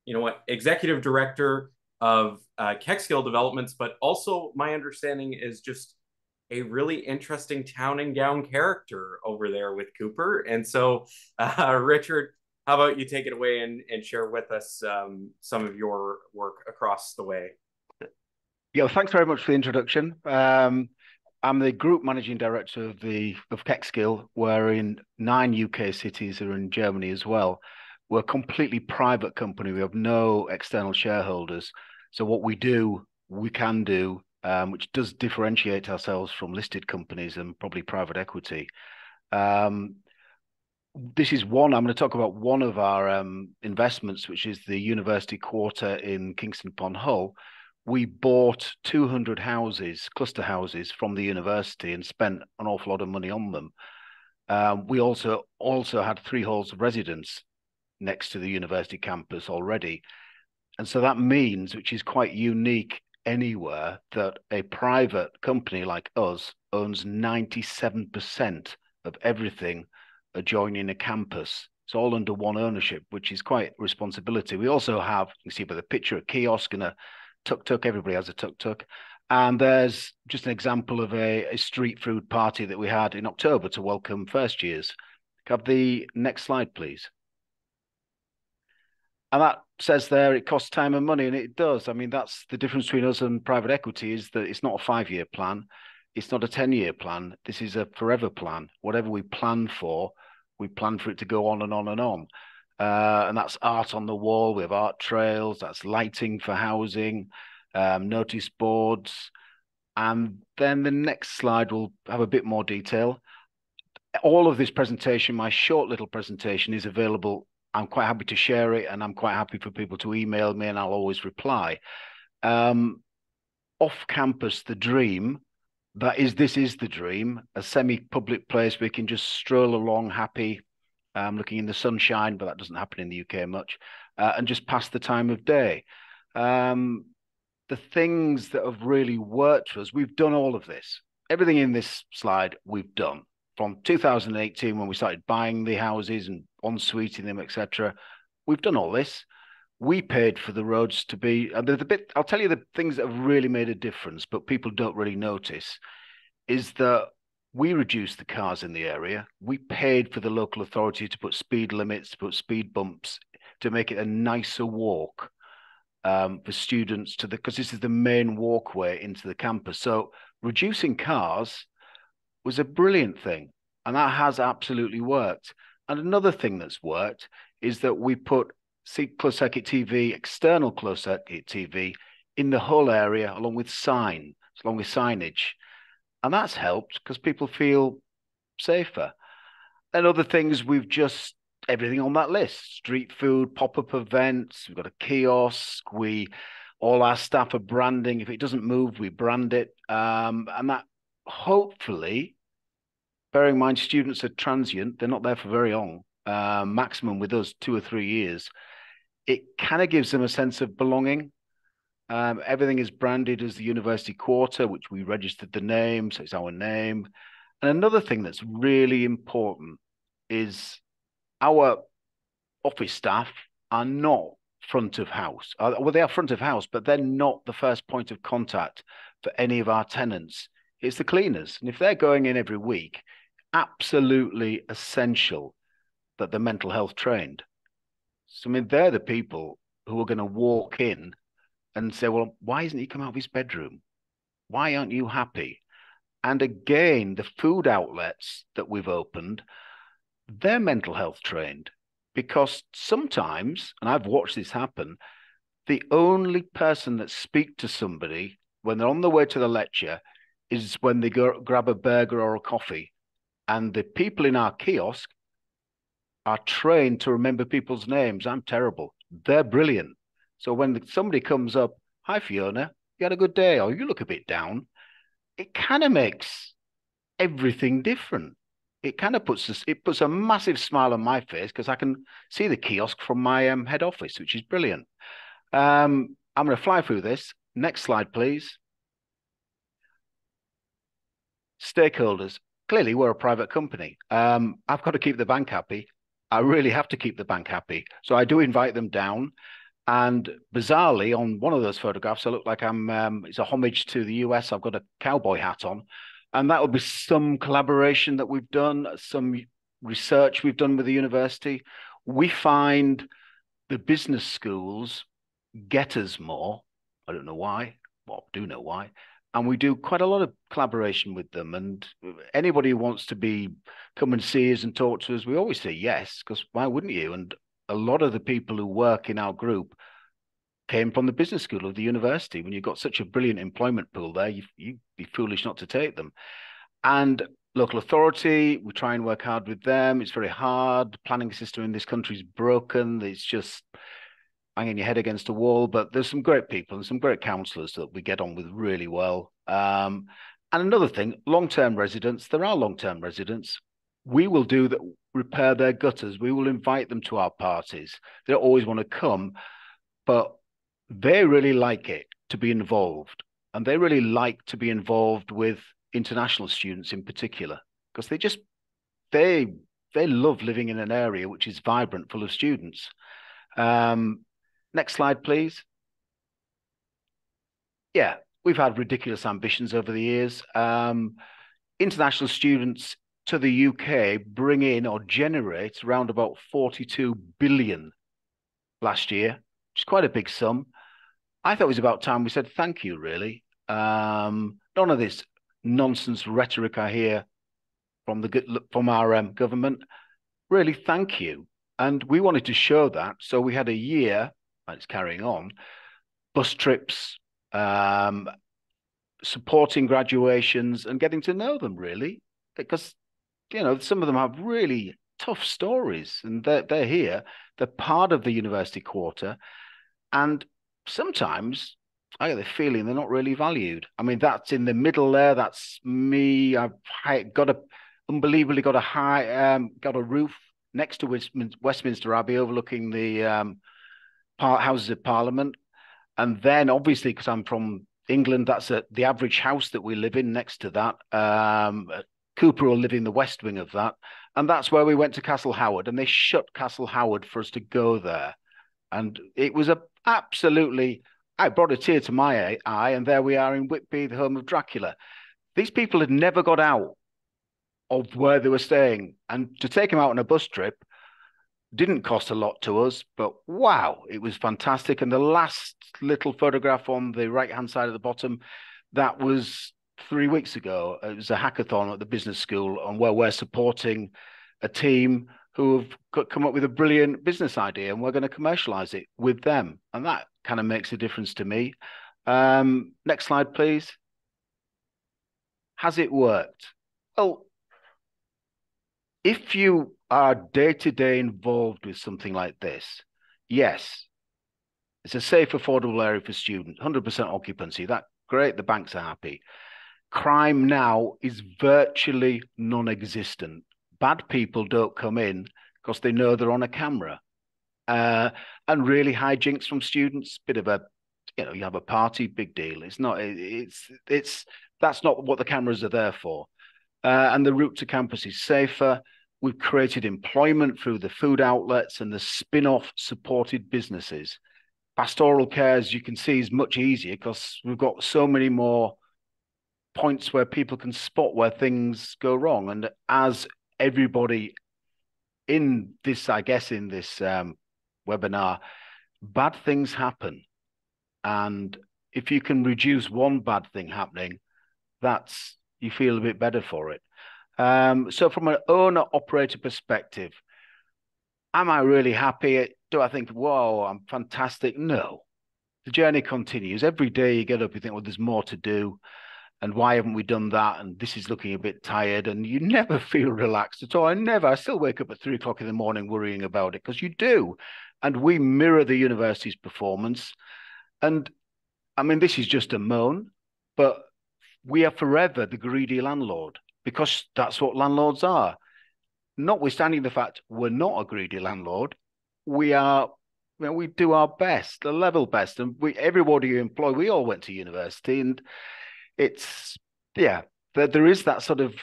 you know what, executive director of uh, Kexgill Developments, but also my understanding is just a really interesting town and gown character over there with Cooper. And so, uh, Richard, how about you take it away and, and share with us um, some of your work across the way? Yeah, thanks very much for the introduction. Um, I'm the group managing director of the of Kexgill. We're in nine UK cities, are in Germany as well. We're a completely private company. We have no external shareholders. So what we do, we can do which does differentiate ourselves from listed companies and probably private equity. Um, this is one, I'm going to talk about one of our um, investments, which is the University Quarter in Kingston upon Hull. We bought 200 houses, cluster houses from the university and spent an awful lot of money on them. Um, we also also had three halls of residence next to the university campus already. and so that means, which is quite unique anywhere, that a private company like us owns 97% of everything adjoining a campus. It's all under one ownership, which is quite responsibility. We also have, you see by the picture, a kiosk and a tuk-tuk. Everybody has a tuk-tuk. And there's just an example of a, a street food party that we had in October to welcome first years. Have the next slide, please. And that says there it costs time and money, and it does. I mean, that's the difference between us and private equity is that it's not a five-year plan, it's not a 10-year plan. This is a forever plan. Whatever we plan for, we plan for it to go on and on and on. Uh, and that's art on the wall. We have art trails. That's lighting for housing, um, notice boards. And then the next slide will have a bit more detail. All of this presentation, my short little presentation, is available. I'm quite happy to share it, and I'm quite happy for people to email me, and I'll always reply. Um, off campus, the dream that is this is the dream a semi-public place where you can just stroll along happy um, looking in the sunshine but that doesn't happen in the uk much uh, and just pass the time of day. Um, the things that have really worked for us we've done all of this. Everything in this slide we've done. From 2018 when we started buying the houses and en suiting them etc we've done all this. We paid for the roads to be and the bit i'll tell you the things that have really made a difference but people don't really notice is that we reduced the cars in the area. We paid for the local authority to put speed limits to put speed bumps to make it a nicer walk um, for students to the because this is the main walkway into the campus. So reducing cars was a brilliant thing and that has absolutely worked and another thing that's worked is that we put closed circuit TV, external closed circuit TV in the whole area, along with sign, along with signage. And that's helped because people feel safer. And other things we've just everything on that list street food, pop up events, we've got a kiosk, we all our staff are branding. If it doesn't move, we brand it. Um, and that hopefully, bearing in mind students are transient, they're not there for very long. Uh, maximum with us two or three years it kind of gives them a sense of belonging. Um, everything is branded as the University Quarter, which we registered the name, so it's our name. And another thing that's really important is our office staff are not front of house. Uh, well, they are front of house, but they're not the first point of contact for any of our tenants. It's the cleaners. And if they're going in every week, absolutely essential that they're mental health trained. So I mean, they're the people who are going to walk in and say, "Well, why isn't he come out of his bedroom? Why aren't you happy?" And again, the food outlets that we've opened, they're mental health trained because sometimes, and I've watched this happen, the only person that speak to somebody when they're on the way to the lecture is when they go grab a burger or a coffee. And the people in our kiosk are trained to remember people's names. I'm terrible. They're brilliant. So when somebody comes up, hi Fiona, you had a good day, or you look a bit down, it kind of makes everything different. It kind of puts it puts a massive smile on my face because I can see the kiosk from my um, head office, which is brilliant. Um, I'm going to fly through this. Next slide, please. Stakeholders. Clearly, we're a private company. Um, I've got to keep the bank happy. I really have to keep the bank happy. So I do invite them down. And bizarrely, on one of those photographs, I look like I'm, um, it's a homage to the US. I've got a cowboy hat on. And that will be some collaboration that we've done, some research we've done with the university. We find the business schools get us more. I don't know why. Well, I do know why and we do quite a lot of collaboration with them. And anybody who wants to be come and see us and talk to us, we always say yes, because why wouldn't you? And a lot of the people who work in our group came from the business school of the university. When you've got such a brilliant employment pool there, you, you'd be foolish not to take them. And local authority, we try and work hard with them. It's very hard. The planning system in this country is broken. It's just banging your head against a wall. But there's some great people and some great councillors that we get on with really well. Um, and another thing, long-term residents. There are long-term residents. We will do that. Repair their gutters. We will invite them to our parties. They don't always want to come, but they really like it to be involved. And they really like to be involved with international students in particular, because they just they they love living in an area which is vibrant, full of students. Um, next slide, please. Yeah, we've had ridiculous ambitions over the years. Um, international students to the UK bring in or generate around about 42 billion last year, which is quite a big sum. I thought it was about time we said thank you, really. Um, none of this nonsense rhetoric I hear from the from our um, government. Really, thank you. And we wanted to show that. So we had a year, and it's carrying on, bus trips, um, supporting graduations and getting to know them really. Because, you know, some of them have really tough stories and they're, they're here. They're part of the university quarter. And sometimes I get the feeling they're not really valued. I mean, that's in the middle there. That's me. I've got a unbelievably got a high, um, got a roof next to Westminster Abbey overlooking the um, Houses of Parliament. And then, obviously, because I'm from England, that's a, the average house that we live in next to that. Um, Cooper will live in the west wing of that. And that's where we went to Castle Howard, and they shut Castle Howard for us to go there. And it was a absolutely, I brought a tear to my eye, and there we are in Whitby, the home of Dracula. These people had never got out of where they were staying. And to take them out on a bus trip didn't cost a lot to us, but wow, it was fantastic. And the last little photograph on the right hand side of the bottom, that was three weeks ago. It was a hackathon at the business school, and where we're supporting a team who have come up with a brilliant business idea, and we're going to commercialize it with them. And that kind of makes a difference to me. Um, next slide, please. Has it worked? Well, if you are day to day involved with something like this, yes, it's a safe, affordable area for students, 100% occupancy. That great, the banks are happy. Crime now is virtually non existent. Bad people don't come in because they know they're on a camera. Uh, and really hijinks from students, bit of a, you know, you have a party, big deal. It's not, it's, it's, that's not what the cameras are there for. Uh, and the route to campus is safer. We've created employment through the food outlets and the spin off supported businesses. Pastoral care, as you can see, is much easier because we've got so many more points where people can spot where things go wrong. And as everybody in this, I guess, in this um, webinar, bad things happen. And if you can reduce one bad thing happening, that's you feel a bit better for it. Um, so, from an owner operator perspective, am I really happy? Do I think, whoa, I'm fantastic? No. The journey continues. Every day you get up, you think, well, there's more to do. And why haven't we done that? And this is looking a bit tired. And you never feel relaxed at all. I never, I still wake up at three o'clock in the morning worrying about it because you do. And we mirror the university's performance. And I mean, this is just a moan, but we are forever the greedy landlord because that's what landlords are. Notwithstanding the fact we're not a greedy landlord, we are you know, we do our best, the level best, and we everybody you employ, we all went to university, and it's yeah, there, there is that sort of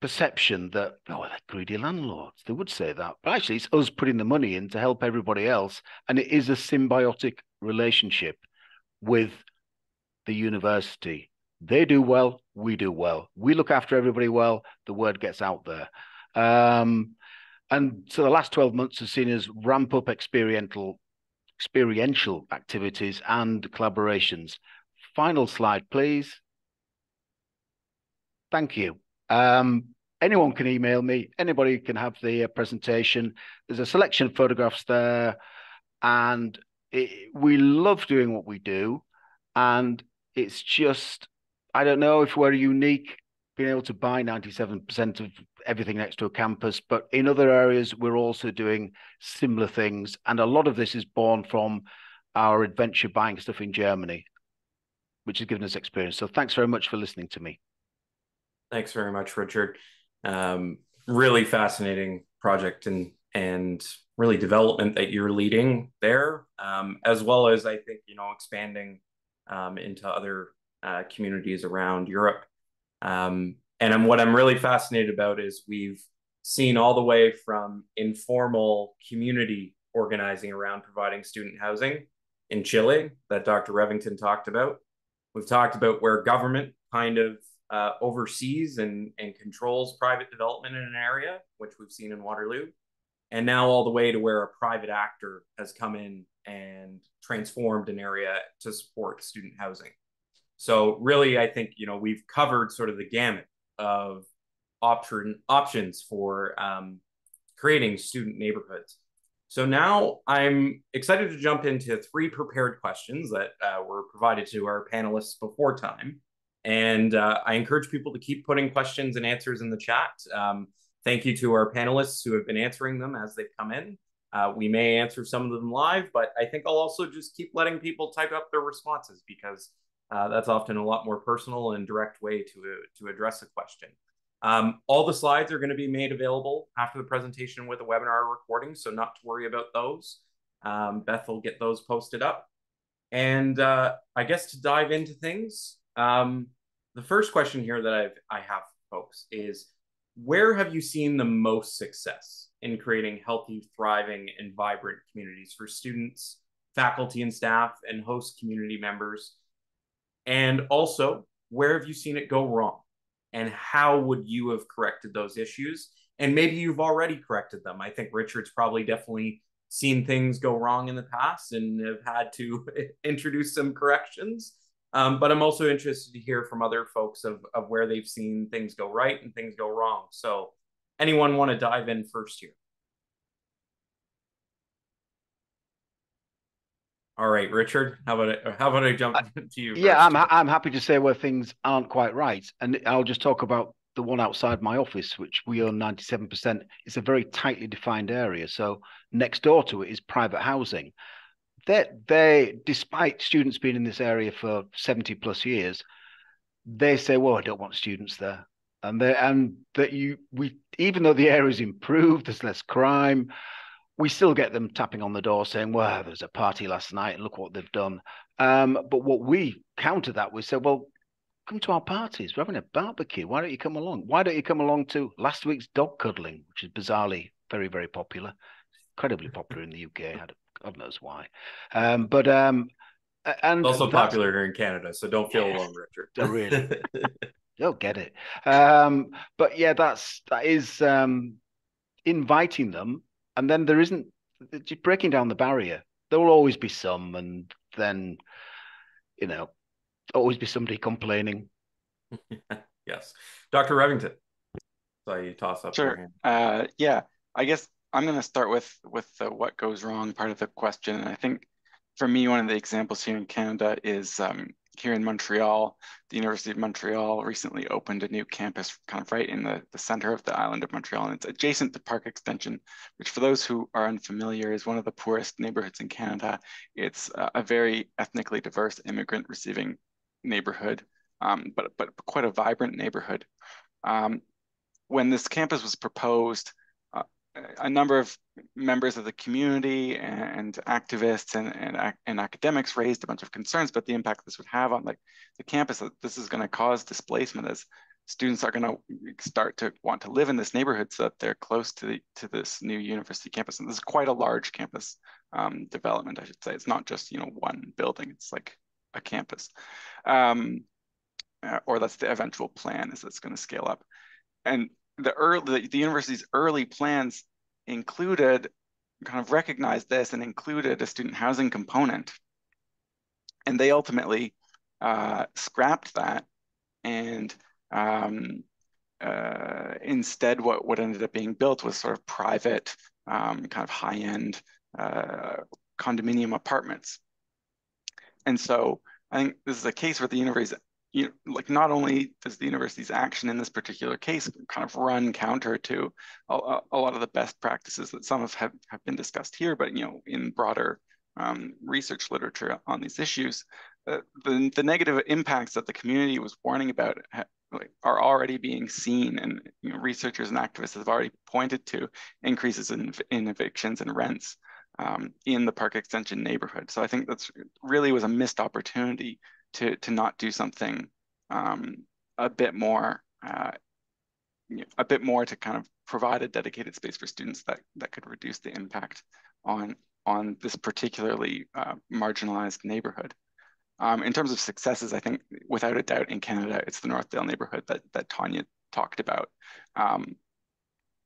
perception that oh, they're greedy landlords. They would say that, but actually, it's us putting the money in to help everybody else, and it is a symbiotic relationship with the university they do well, we do well. We look after everybody well, the word gets out there. Um, and so the last 12 months has seen us ramp up experiential experiential activities and collaborations. Final slide, please. Thank you. Um, anyone can email me. Anybody can have the uh, presentation. There's a selection of photographs there, and it, we love doing what we do. And it's just I don't know if we're unique being able to buy 97% of everything next to a campus, but in other areas, we're also doing similar things. And a lot of this is born from our adventure buying stuff in Germany, which has given us experience. So thanks very much for listening to me. Thanks very much, Richard. Um, really fascinating project and and really development that you're leading there, um, as well as I think you know expanding um, into other uh, communities around Europe. Um, and what I'm really fascinated about is we've seen all the way from informal community organizing around providing student housing in Chile that Dr. Revington talked about. We've talked about where government kind of uh, oversees and, and controls private development in an area, which we've seen in Waterloo. And now all the way to where a private actor has come in and transformed an area to support student housing. So really, I think you know we've covered sort of the gamut of option options for um, creating student neighborhoods. So now I'm excited to jump into three prepared questions that uh, were provided to our panelists before time. And uh, I encourage people to keep putting questions and answers in the chat. Um, thank you to our panelists who have been answering them as they've come in. Uh, we may answer some of them live, but I think I'll also just keep letting people type up their responses because uh, that's often a lot more personal and direct way to, to address a question. Um, all the slides are going to be made available after the presentation with a webinar recording, so not to worry about those. Um, Beth will get those posted up. And uh, I guess to dive into things, um, the first question here that I've, I have, folks, is where have you seen the most success in creating healthy, thriving, and vibrant communities for students, faculty and staff, and host community members? And also, where have you seen it go wrong? And how would you have corrected those issues? And maybe you've already corrected them. I think Richard's probably definitely seen things go wrong in the past and have had to introduce some corrections. Um, but I'm also interested to hear from other folks of, of where they've seen things go right and things go wrong. So, anyone want to dive in first here? All right, Richard, how about it? How about I jump to you? Yeah, I'm I'm happy to say where things aren't quite right, and I'll just talk about the one outside my office, which we own 97%. It's a very tightly defined area, so next door to it is private housing. They they despite students being in this area for 70 plus years, they say, "Well, I don't want students there." And they and that you we even though the area's improved, there's less crime we still get them tapping on the door saying, well, there's a party last night and look what they've done. Um, but what we counter that, we said, well, come to our parties. We're having a barbecue. Why don't you come along? Why don't you come along to last week's dog cuddling, which is bizarrely very, very popular, incredibly popular in the UK. God knows why. Um, but um, and also popular here in Canada, so don't feel alone, Richard. Don't really. don't get it. Um, but yeah, that's that is um, inviting them and then there isn't just breaking down the barrier. There will always be some, and then you know, always be somebody complaining. yes, Dr. Revington. So you toss up. Sure. Uh, yeah, I guess I'm going to start with with the what goes wrong part of the question, and I think for me, one of the examples here in Canada is um, here in Montreal, the University of Montreal recently opened a new campus kind of right in the, the center of the island of Montreal. And it's adjacent to Park Extension, which for those who are unfamiliar is one of the poorest neighborhoods in Canada. It's a very ethnically diverse immigrant receiving neighborhood, um, but, but quite a vibrant neighborhood. Um, when this campus was proposed, a number of members of the community and activists and, and, and academics raised a bunch of concerns about the impact this would have on like the campus that this is going to cause displacement as students are going to start to want to live in this neighborhood so that they're close to the to this new university campus. And this is quite a large campus um, development i should say. It's not just you know one building. It's like a campus. Um, uh, or that's the eventual plan is that's going to scale up. And the early the, the university's early plans included kind of recognized this and included a student housing component. And they ultimately uh, scrapped that and um, uh, instead what, what ended up being built was sort of private, um, kind of high-end uh, condominium apartments. And so I think this is a case where the university you know, like not only does the university's action in this particular case kind of run counter to a, a lot of the best practices that some of have, have been discussed here, but you know, in broader um, research literature on these issues, uh, the, the negative impacts that the community was warning about are already being seen and you know, researchers and activists have already pointed to increases in, in evictions and rents um, in the park extension neighborhood. So I think that's really was a missed opportunity to, to not do something um, a bit more uh, a bit more to kind of provide a dedicated space for students that, that could reduce the impact on, on this particularly uh, marginalized neighborhood. Um, in terms of successes, I think without a doubt in Canada, it's the Northdale neighborhood that, that Tanya talked about. Um,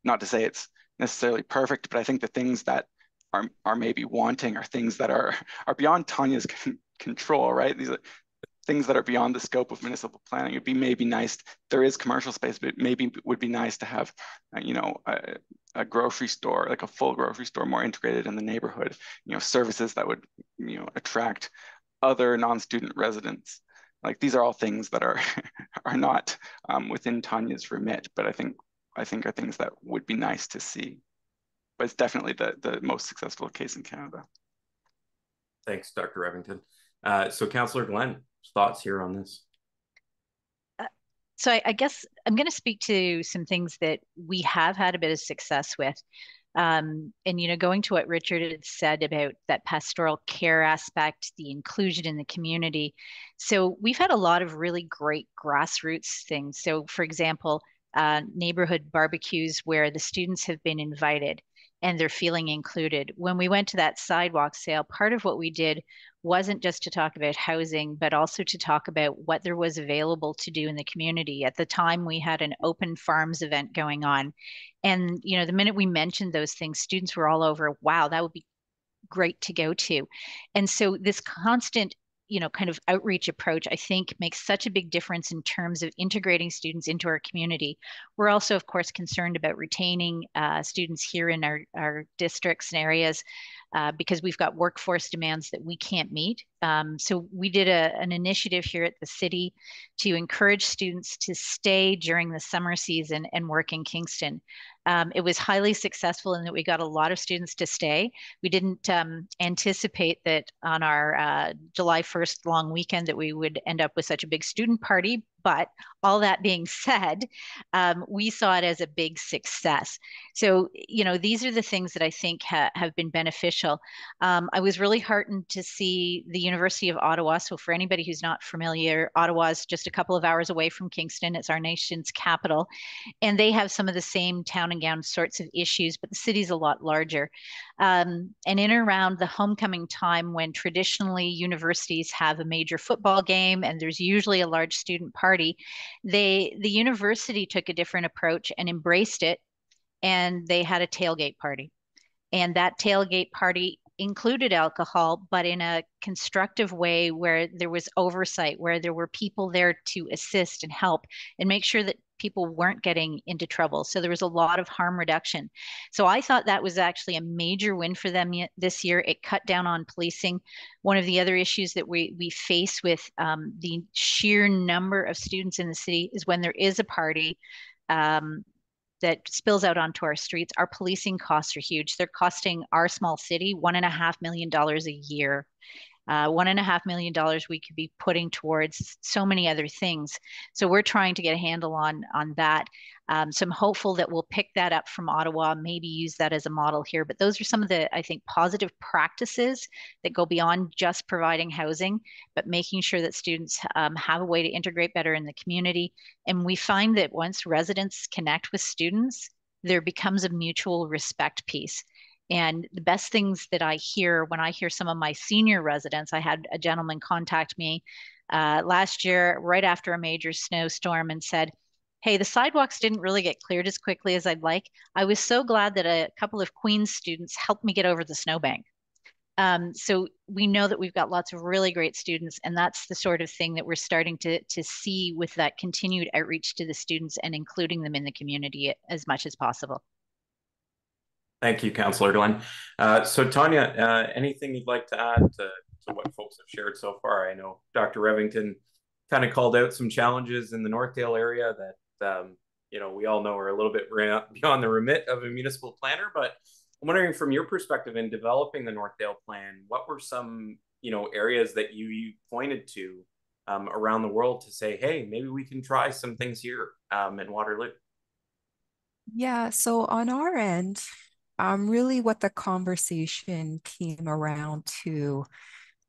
not to say it's necessarily perfect, but I think the things that are, are maybe wanting are things that are, are beyond Tanya's control, right? These are things that are beyond the scope of municipal planning. It'd be maybe nice, there is commercial space, but maybe it would be nice to have, uh, you know, a, a, grocery store, like a full grocery store more integrated in the neighborhood, you know, services that would, you know, attract other non-student residents. Like these are all things that are are not um, within Tanya's remit, but I think I think are things that would be nice to see. But it's definitely the the most successful case in Canada. Thanks, Dr. Revington. Uh, so, Councillor Glenn, thoughts here on this? So I, I, guess I'm going to speak to some things that we have had a bit of success with. Um, and, you know, going to what Richard had said about that pastoral care aspect, the inclusion in the community. So we've had a lot of really great grassroots things. So, for example, uh, neighborhood barbecues where the students have been invited and they're feeling included. When we went to that sidewalk sale, part of what we did wasn't just to talk about housing, but also to talk about what there was available to do in the community. At the time, we had an open farms event going on. And, you know, the minute we mentioned those things, students were all over, wow, that would be great to go to. And so this constant you know kind of outreach approach i think makes such a big difference in terms of integrating students into our community we're also of course concerned about retaining uh, students here in our, our districts and areas uh, because we've got workforce demands that we can't meet. Um, so we did a, an initiative here at the city to encourage students to stay during the summer season and work in Kingston. Um, it was highly successful in that we got a lot of students to stay. We didn't um, anticipate that on our uh, July 1st long weekend that we would end up with such a big student party, but all that being said, um, we saw it as a big success. So, you know, these are the things that I think ha have been beneficial. Um, I was really heartened to see the University of Ottawa. So, for anybody who's not familiar, Ottawa is just a couple of hours away from Kingston. It's our nation's capital. And they have some of the same town and gown sorts of issues, but the city's a lot larger. Um, and in and around the homecoming time, when traditionally universities have a major football game and there's usually a large student party, they the university took a different approach and embraced it, and they had a tailgate party, and that tailgate party included alcohol, but in a constructive way where there was oversight, where there were people there to assist and help and make sure that people weren't getting into trouble. So there was a lot of harm reduction. So I thought that was actually a major win for them this year. It cut down on policing. One of the other issues that we, we face with um, the sheer number of students in the city is when there is a party, um, that spills out onto our streets, our policing costs are huge. They're costing our small city one and a half million dollars a year. Uh, one and a half million dollars we could be putting towards so many other things. So we're trying to get a handle on on that. Um, so I'm hopeful that we'll pick that up from Ottawa, maybe use that as a model here. But those are some of the I think positive practices that go beyond just providing housing, but making sure that students um, have a way to integrate better in the community. And we find that once residents connect with students, there becomes a mutual respect piece. And the best things that I hear when I hear some of my senior residents, I had a gentleman contact me uh, last year right after a major snowstorm and said, Hey, the sidewalks didn't really get cleared as quickly as I'd like. I was so glad that a couple of Queen's students helped me get over the snowbank. Um, so we know that we've got lots of really great students, and that's the sort of thing that we're starting to, to see with that continued outreach to the students and including them in the community as much as possible. Thank you, Councillor Glenn. Uh, so, Tanya, uh, anything you'd like to add to, to, what folks have shared so far? I know Dr. Revington kind of called out some challenges in the Northdale area that um, you know we all know are a little bit beyond the remit of a municipal planner. But I'm wondering, from your perspective in developing the Northdale plan, what were some you know areas that you, you pointed to um, around the world to say, hey, maybe we can try some things here um, in Waterloo. Yeah, so on our end, um, really what the conversation came around to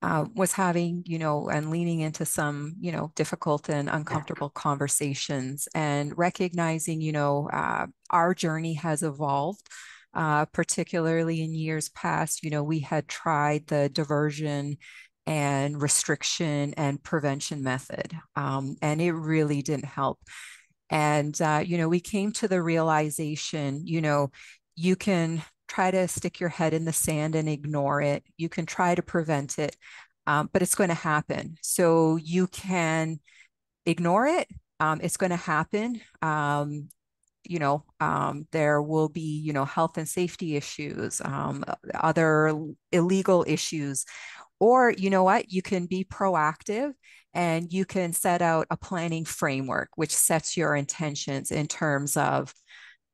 uh, was having, you know, and leaning into some, you know, difficult and uncomfortable conversations and recognizing, you know, uh, our journey has evolved. Uh, particularly in years past, you know, we had tried the diversion and restriction and prevention method, um, and it really didn't help. And, uh, you know, we came to the realization, you know, you can try to stick your head in the sand and ignore it. You can try to prevent it, um, but it's going to happen. So you can ignore it. Um, it's going to happen. Um, you know, um, there will be, you know, health and safety issues, um, other illegal issues, or you know what, you can be proactive and you can set out a planning framework which sets your intentions in terms of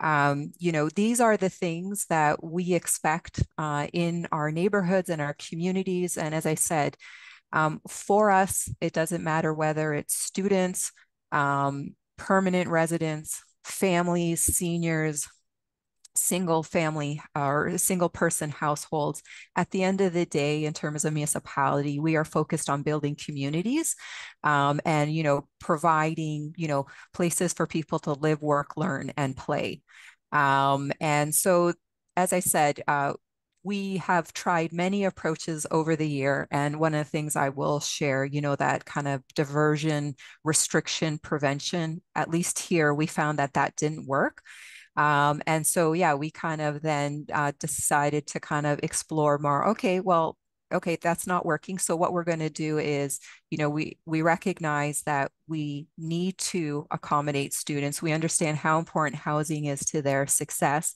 um, you know, these are the things that we expect uh, in our neighborhoods and our communities. And as I said, um, for us, it doesn't matter whether it's students, um, permanent residents, families, seniors, single family or single person households. At the end of the day, in terms of municipality, we are focused on building communities um, and, you know, providing, you know, places for people to live, work, learn, and play. Um, and so, as I said, uh, we have tried many approaches over the year. And one of the things I will share, you know, that kind of diversion, restriction, prevention, at least here, we found that that didn't work. Um, and so, yeah, we kind of then uh, decided to kind of explore more. Okay, well, okay, that's not working. So what we're going to do is, you know, we we recognize that we need to accommodate students. We understand how important housing is to their success.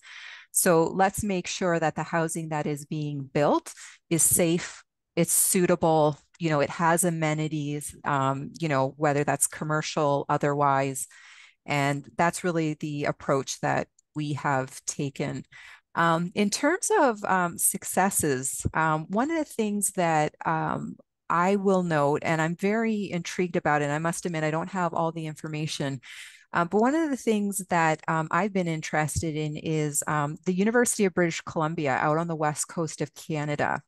So let's make sure that the housing that is being built is safe, it's suitable, you know, it has amenities, um, you know, whether that's commercial, otherwise, and that's really the approach that we have taken. Um, in terms of um, successes, um, one of the things that um, I will note, and I'm very intrigued about it, I must admit, I don't have all the information. Uh, but one of the things that um, I've been interested in is um, the University of British Columbia out on the west coast of Canada.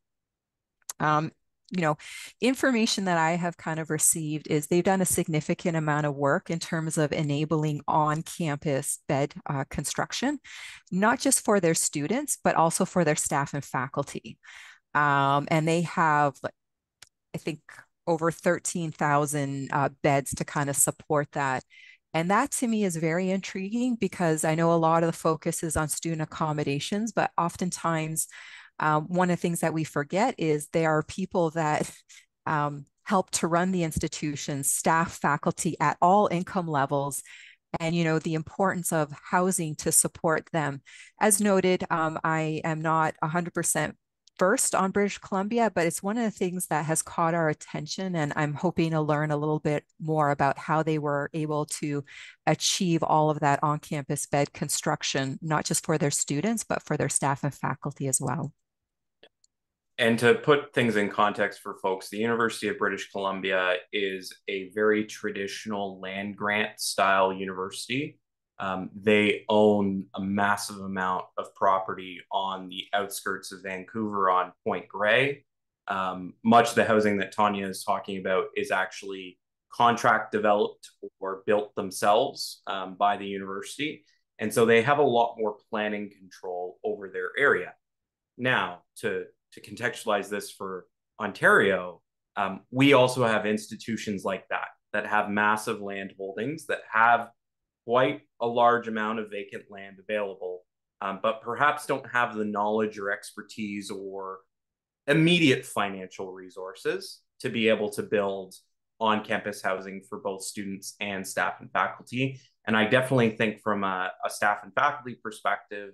Um, you know, information that I have kind of received is they've done a significant amount of work in terms of enabling on-campus bed uh, construction, not just for their students, but also for their staff and faculty. Um, and they have, I think, over 13,000 uh, beds to kind of support that. And that to me is very intriguing because I know a lot of the focus is on student accommodations, but oftentimes um, one of the things that we forget is there are people that um, help to run the institution, staff, faculty at all income levels, and you know the importance of housing to support them. As noted, um, I am not 100% first on British Columbia, but it's one of the things that has caught our attention. And I'm hoping to learn a little bit more about how they were able to achieve all of that on campus bed construction, not just for their students, but for their staff and faculty as well. And to put things in context for folks, the University of British Columbia is a very traditional land grant style university. Um, they own a massive amount of property on the outskirts of Vancouver on Point Grey. Um, much of the housing that Tanya is talking about is actually contract developed or built themselves um, by the university. And so they have a lot more planning control over their area. Now, to to contextualize this for Ontario, um, we also have institutions like that that have massive land holdings that have quite a large amount of vacant land available, um, but perhaps don't have the knowledge or expertise or immediate financial resources to be able to build on campus housing for both students and staff and faculty. And I definitely think from a, a staff and faculty perspective,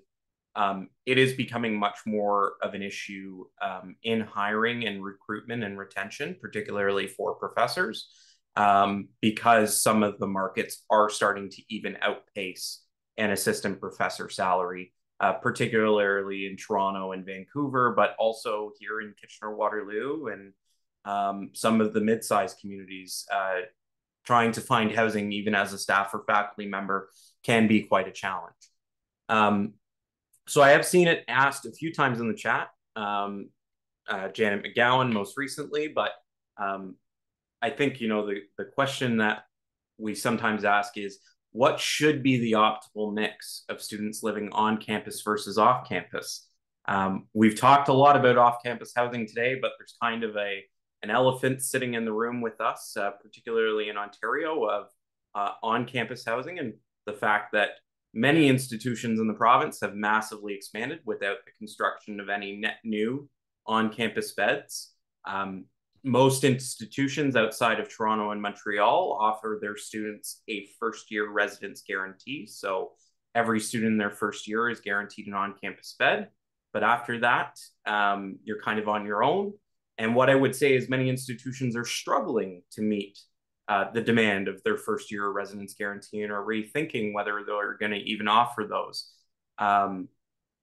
um, it is becoming much more of an issue um, in hiring and recruitment and retention, particularly for professors, um, because some of the markets are starting to even outpace an assistant professor salary, uh, particularly in Toronto and Vancouver, but also here in Kitchener Waterloo and um, some of the mid-sized communities, uh, trying to find housing even as a staff or faculty member can be quite a challenge. Um, so I have seen it asked a few times in the chat, um, uh, Janet McGowan most recently, but um, I think, you know, the, the question that we sometimes ask is, what should be the optimal mix of students living on campus versus off campus? Um, we've talked a lot about off-campus housing today, but there's kind of a an elephant sitting in the room with us, uh, particularly in Ontario, of uh, on-campus housing and the fact that many institutions in the province have massively expanded without the construction of any net new on-campus beds. Um, most institutions outside of Toronto and Montreal offer their students a first-year residence guarantee. So every student in their first year is guaranteed an on-campus bed. But after that, um, you're kind of on your own. And what I would say is many institutions are struggling to meet uh, the demand of their first year residence guarantee and are rethinking whether they're going to even offer those. Um,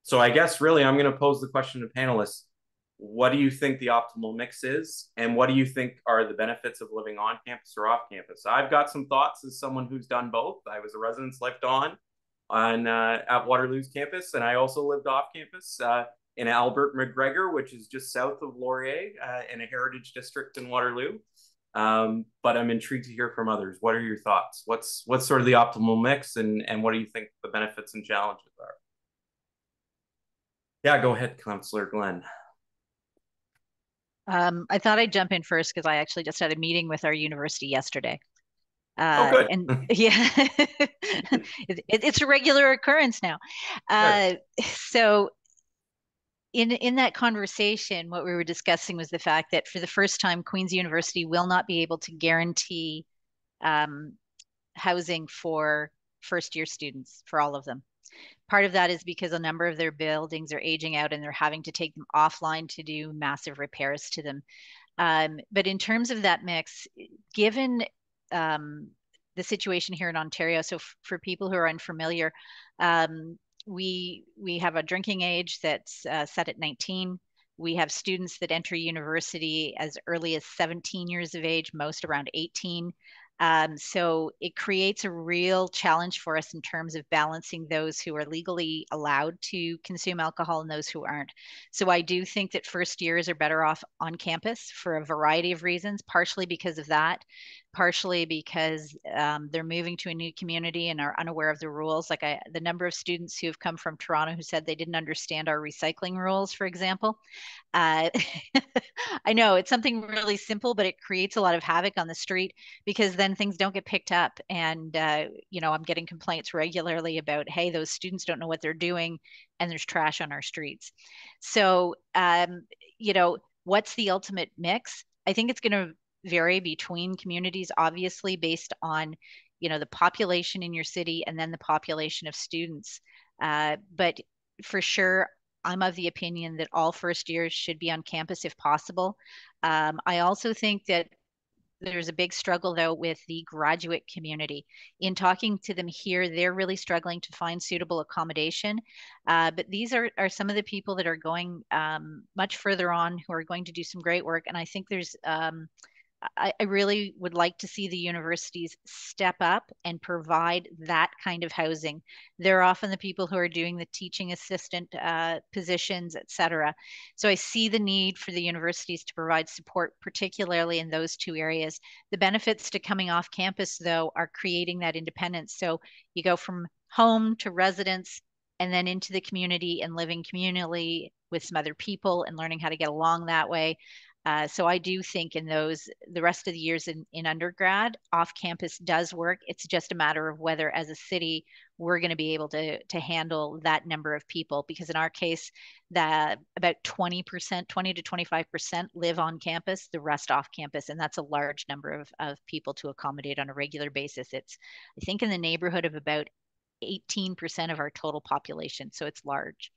so I guess really I'm going to pose the question to panelists. What do you think the optimal mix is? And what do you think are the benefits of living on campus or off campus? I've got some thoughts as someone who's done both. I was a residence left on on uh, at Waterloo's campus, and I also lived off campus uh, in Albert McGregor, which is just south of Laurier uh, in a heritage district in Waterloo. Um, but I'm intrigued to hear from others. What are your thoughts? What's what's sort of the optimal mix, and and what do you think the benefits and challenges are? Yeah, go ahead, Councillor Glenn. Um, I thought I'd jump in first because I actually just had a meeting with our university yesterday. Uh, oh, good. and yeah, it, it's a regular occurrence now. Uh, so in in that conversation, what we were discussing was the fact that for the first time, Queen's University will not be able to guarantee um, housing for first year students for all of them. Part of that is because a number of their buildings are aging out and they're having to take them offline to do massive repairs to them. Um, but in terms of that mix, given um, the situation here in Ontario. So for people who are unfamiliar, um, we we have a drinking age that's uh, set at 19. We have students that enter university as early as 17 years of age, most around 18. Um, so it creates a real challenge for us in terms of balancing those who are legally allowed to consume alcohol and those who aren't. So I do think that first years are better off on campus for a variety of reasons, partially because of that, partially because um, they're moving to a new community and are unaware of the rules. Like I, the number of students who have come from Toronto who said they didn't understand our recycling rules, for example. Uh, I know it's something really simple, but it creates a lot of havoc on the street because then things don't get picked up. And, uh, you know, I'm getting complaints regularly about, hey, those students don't know what they're doing and there's trash on our streets. So, um, you know, what's the ultimate mix? I think it's going to vary between communities, obviously based on, you know, the population in your city and then the population of students. Uh, but for sure, I'm of the opinion that all first years should be on campus if possible. Um, I also think that there's a big struggle though with the graduate community. In talking to them here, they're really struggling to find suitable accommodation. Uh, but these are, are some of the people that are going um, much further on who are going to do some great work. And I think there's um, I, I, really would like to see the universities step up and provide that kind of housing. They're often the people who are doing the teaching assistant uh, positions, et cetera. So I see the need for the universities to provide support, particularly in those two areas. The benefits to coming off campus, though, are creating that independence. So you go from home to residence and then into the community and living communally with some other people and learning how to get along that way. Uh, so I do think in those, the rest of the years in, in undergrad, off campus does work. It's just a matter of whether as a city, we're going to be able to, to handle that number of people. Because in our case, that about 20%, 20 to 25% live on campus, the rest off campus. And that's a large number of, of people to accommodate on a regular basis. It's, I think in the neighborhood of about 18% of our total population. So it's large.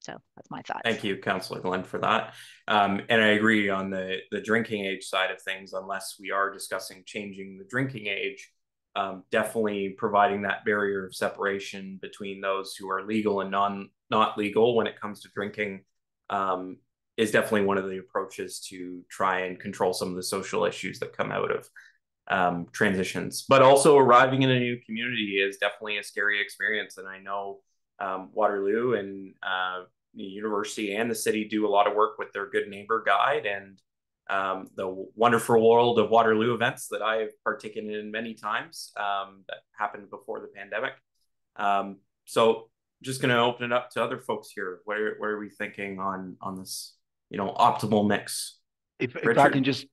So that's my thought. Thank you, Councillor Glenn, for that. Um, and I agree on the the drinking age side of things. Unless we are discussing changing the drinking age, um, definitely providing that barrier of separation between those who are legal and non not legal when it comes to drinking um, is definitely one of the approaches to try and control some of the social issues that come out of um, transitions. But also arriving in a new community is definitely a scary experience. And I know um, Waterloo and uh, the university and the city do a lot of work with their Good Neighbor Guide and um, the wonderful world of Waterloo events that I've partaken in many times um, that happened before the pandemic. Um, so just going to open it up to other folks here. What are, what are we thinking on on this, you know, optimal mix? If, if I can just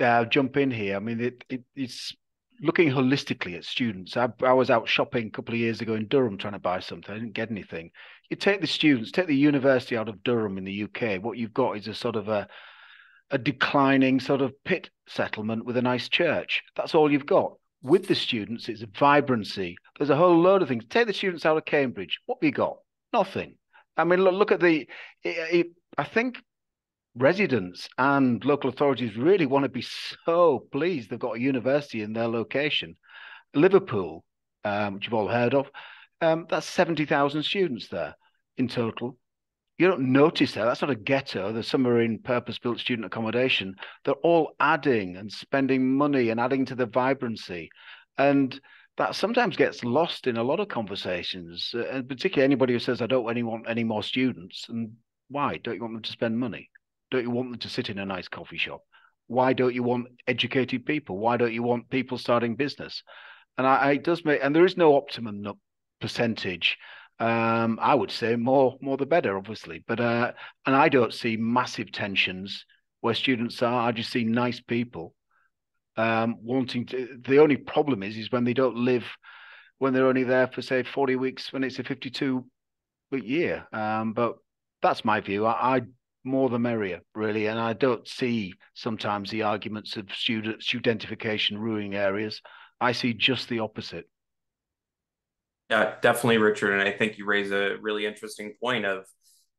uh, jump in here, I mean, it, it, it's looking holistically at students. I, I was out shopping a couple of years ago in Durham trying to buy something. I didn't get anything. You take the students, take the university out of Durham in the UK. What you've got is a sort of a a declining sort of pit settlement with a nice church. That's all you've got with the students, it's a vibrancy. There's a whole load of things. Take the students out of Cambridge. What we got? Nothing. I mean, look, look at the. It, it, I think residents and local authorities really want to be so pleased they've got a university in their location. Liverpool, um, which you've all heard of, um, that's 70,000 students there in total you don't notice that. That's not a ghetto. There's some are in purpose-built student accommodation. They're all adding and spending money and adding to the vibrancy. And that sometimes gets lost in a lot of conversations, uh, and particularly anybody who says, I don't really want any more students. And why? Don't you want them to spend money? Don't you want them to sit in a nice coffee shop? Why don't you want educated people? Why don't you want people starting business? And I, I does make, and there is no optimum percentage um, I would say more more the better, obviously. But uh, and I don't see massive tensions where students are. I just see nice people um, wanting to. The only problem is is when they don't live when they're only there for say 40 weeks when it's a 52 week year. Um, but that's my view. I, I more the merrier, really. And I don't see sometimes the arguments of student studentification ruining areas. I see just the opposite. Yeah, definitely, Richard. And I think you raise a really interesting point of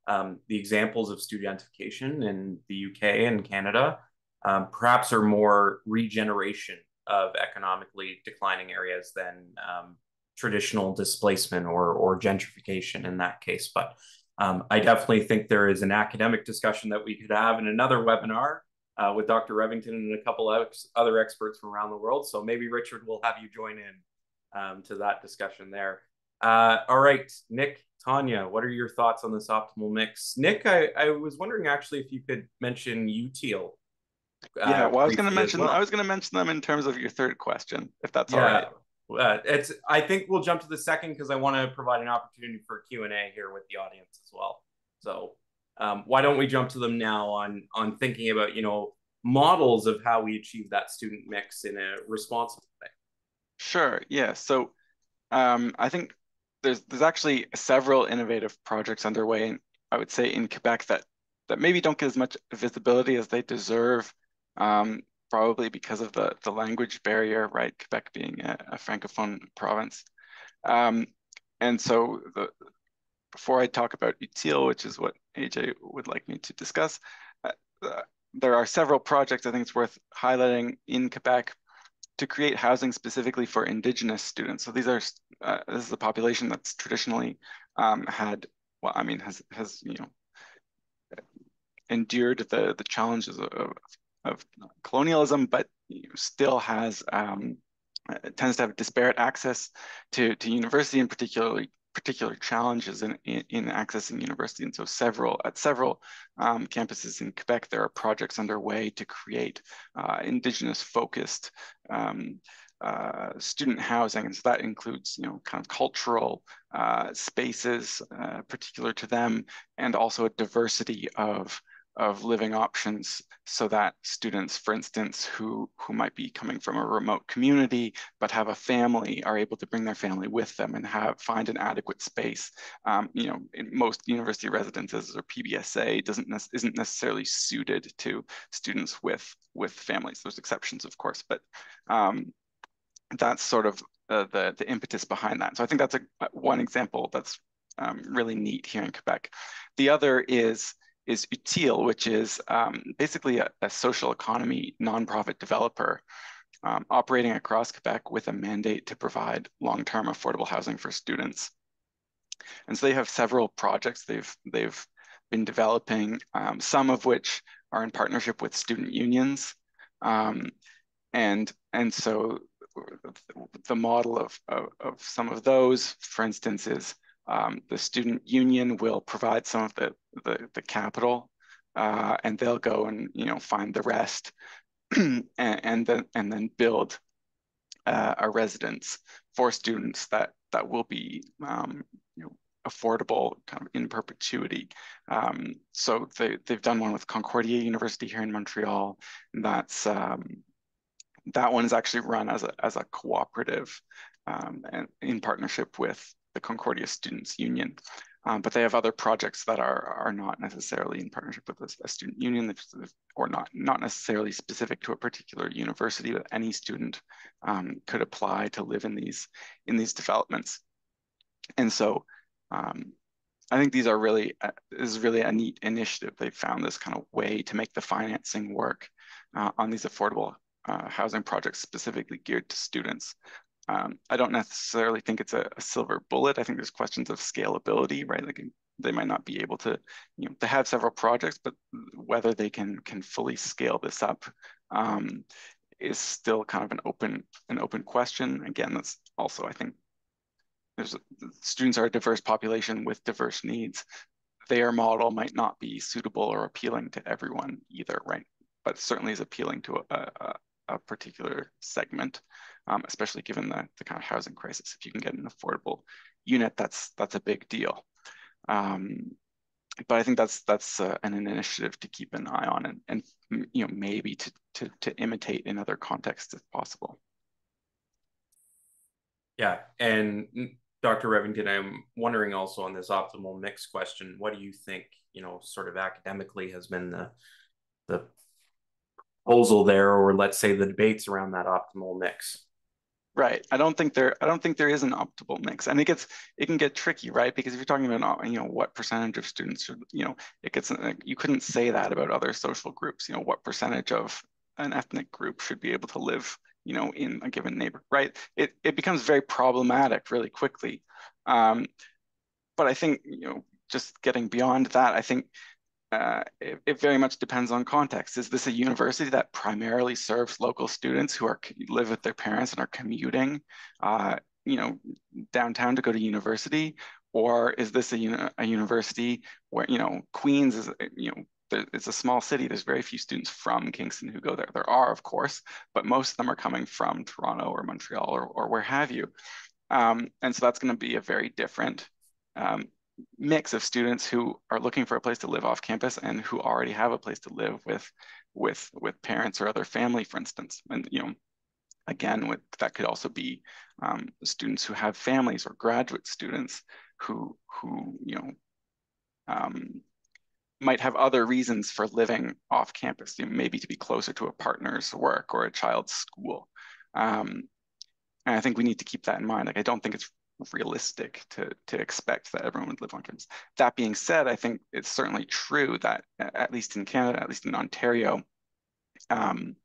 um, the examples of studentification in the UK and Canada um, perhaps are more regeneration of economically declining areas than um, traditional displacement or, or gentrification in that case. But um, I definitely think there is an academic discussion that we could have in another webinar uh, with Dr. Revington and a couple of other experts from around the world. So maybe Richard will have you join in um, to that discussion there. Uh, all right, Nick, Tanya, what are your thoughts on this optimal mix? Nick, I, I was wondering actually if you could mention UTILE. Uh, yeah, well, I was going to mention well. I was going to mention them in terms of your third question, if that's yeah. all right. Uh, it's. I think we'll jump to the second because I want to provide an opportunity for Q and A here with the audience as well. So, um, why don't we jump to them now on on thinking about you know models of how we achieve that student mix in a responsible way. Sure. Yeah. So um, I think there's there's actually several innovative projects underway, and I would say in Quebec that that maybe don't get as much visibility as they deserve, um, probably because of the the language barrier, right? Quebec being a, a francophone province, um, and so the before I talk about UTILE, which is what AJ would like me to discuss, uh, uh, there are several projects I think it's worth highlighting in Quebec to create housing specifically for indigenous students. So these are uh, this is a population that's traditionally um, had well, I mean, has has you know endured the the challenges of, of colonialism, but still has um, tends to have disparate access to to university and particularly particular challenges in, in, in, accessing university. And so several, at several um, campuses in Quebec, there are projects underway to create uh, indigenous focused um, uh, student housing. And so that includes, you know, kind of cultural uh, spaces uh, particular to them, and also a diversity of of living options so that students, for instance, who, who might be coming from a remote community but have a family are able to bring their family with them and have find an adequate space. Um, you know, most university residences or PBSA doesn't ne isn't necessarily suited to students with with families. There's exceptions, of course, but um, that's sort of uh, the the impetus behind that. So I think that's a one example that's um, really neat here in Quebec. The other is is UTILE, which is um, basically a, a, social economy nonprofit developer um, operating across Quebec with a mandate to provide long-term affordable housing for students. And so they have several projects they've they've been developing, um, some of which are in partnership with student unions. Um, and, and so the model of, of, of, some of those, for instance, is um, the student union will provide some of the, the, the capital uh, and they'll go and you know find the rest and, and then and then build uh, a residence for students that that will be um, you know affordable kind of in perpetuity. Um, so they, they've done one with Concordia University here in Montreal. that's um, that one is actually run as a as a cooperative um, and in partnership with the Concordia Students Union. Um, but they have other projects that are are not necessarily in partnership with a, a student union or not not necessarily specific to a particular university, but any student um, could apply to live in these in these developments. And so um, I think these are really uh, is really a neat initiative. They found this kind of way to make the financing work uh, on these affordable uh, housing projects specifically geared to students. Um, I don't necessarily think it's a, a, silver bullet. I think there's questions of scalability, right? Like they might not be able to, you know, they have several projects, but whether they can can fully scale this up um, is still kind of an open an open question. Again, that's also I think there's students are a diverse population with diverse needs. Their model might not be suitable or appealing to everyone either, right? But certainly is appealing to a, a, a particular segment um, especially given the, the kind of housing crisis. If you can get an affordable unit, that's that's a big deal. Um, but I think that's that's uh, an initiative to keep an eye on and, and you know maybe to, to, to imitate in other contexts if possible. Yeah, and Dr. Revington, I'm wondering also on this optimal mix question, what do you think, you know, sort of academically has been the the proposal there, or let's say the debates around that optimal mix? Right. I don't think there. I don't think there is an optimal mix, and it gets it can get tricky, right? Because if you're talking about you know what percentage of students, should, you know, it gets you couldn't say that about other social groups. You know, what percentage of an ethnic group should be able to live, you know, in a given neighborhood, right? It it becomes very problematic really quickly. Um, but I think you know, just getting beyond that, I think uh, it, it, very much depends on context. Is this a university that primarily serves local students who are live with their parents and are commuting, uh, you know, downtown to go to university, or is this a, a university where you know Queens is you know it's a small city. There's very few students from Kingston who go there. There are, of course, but most of them are coming from Toronto or Montreal or, or where have you. Um, and so that's going to be a very different um, mix of students who are looking for a place to live off campus and who already have a place to live with with with parents or other family, for instance. And you know, again, with that could also be um, students who have families or graduate students who who you know um, might have other reasons for living off campus, you know, maybe to be closer to a partner's work or a child's school. Um, and I think we need to keep that in mind. Like, I don't think it's realistic to, to expect that everyone would live on campus. That being said, I think it's certainly true that at least in Canada, at least in Ontario, um,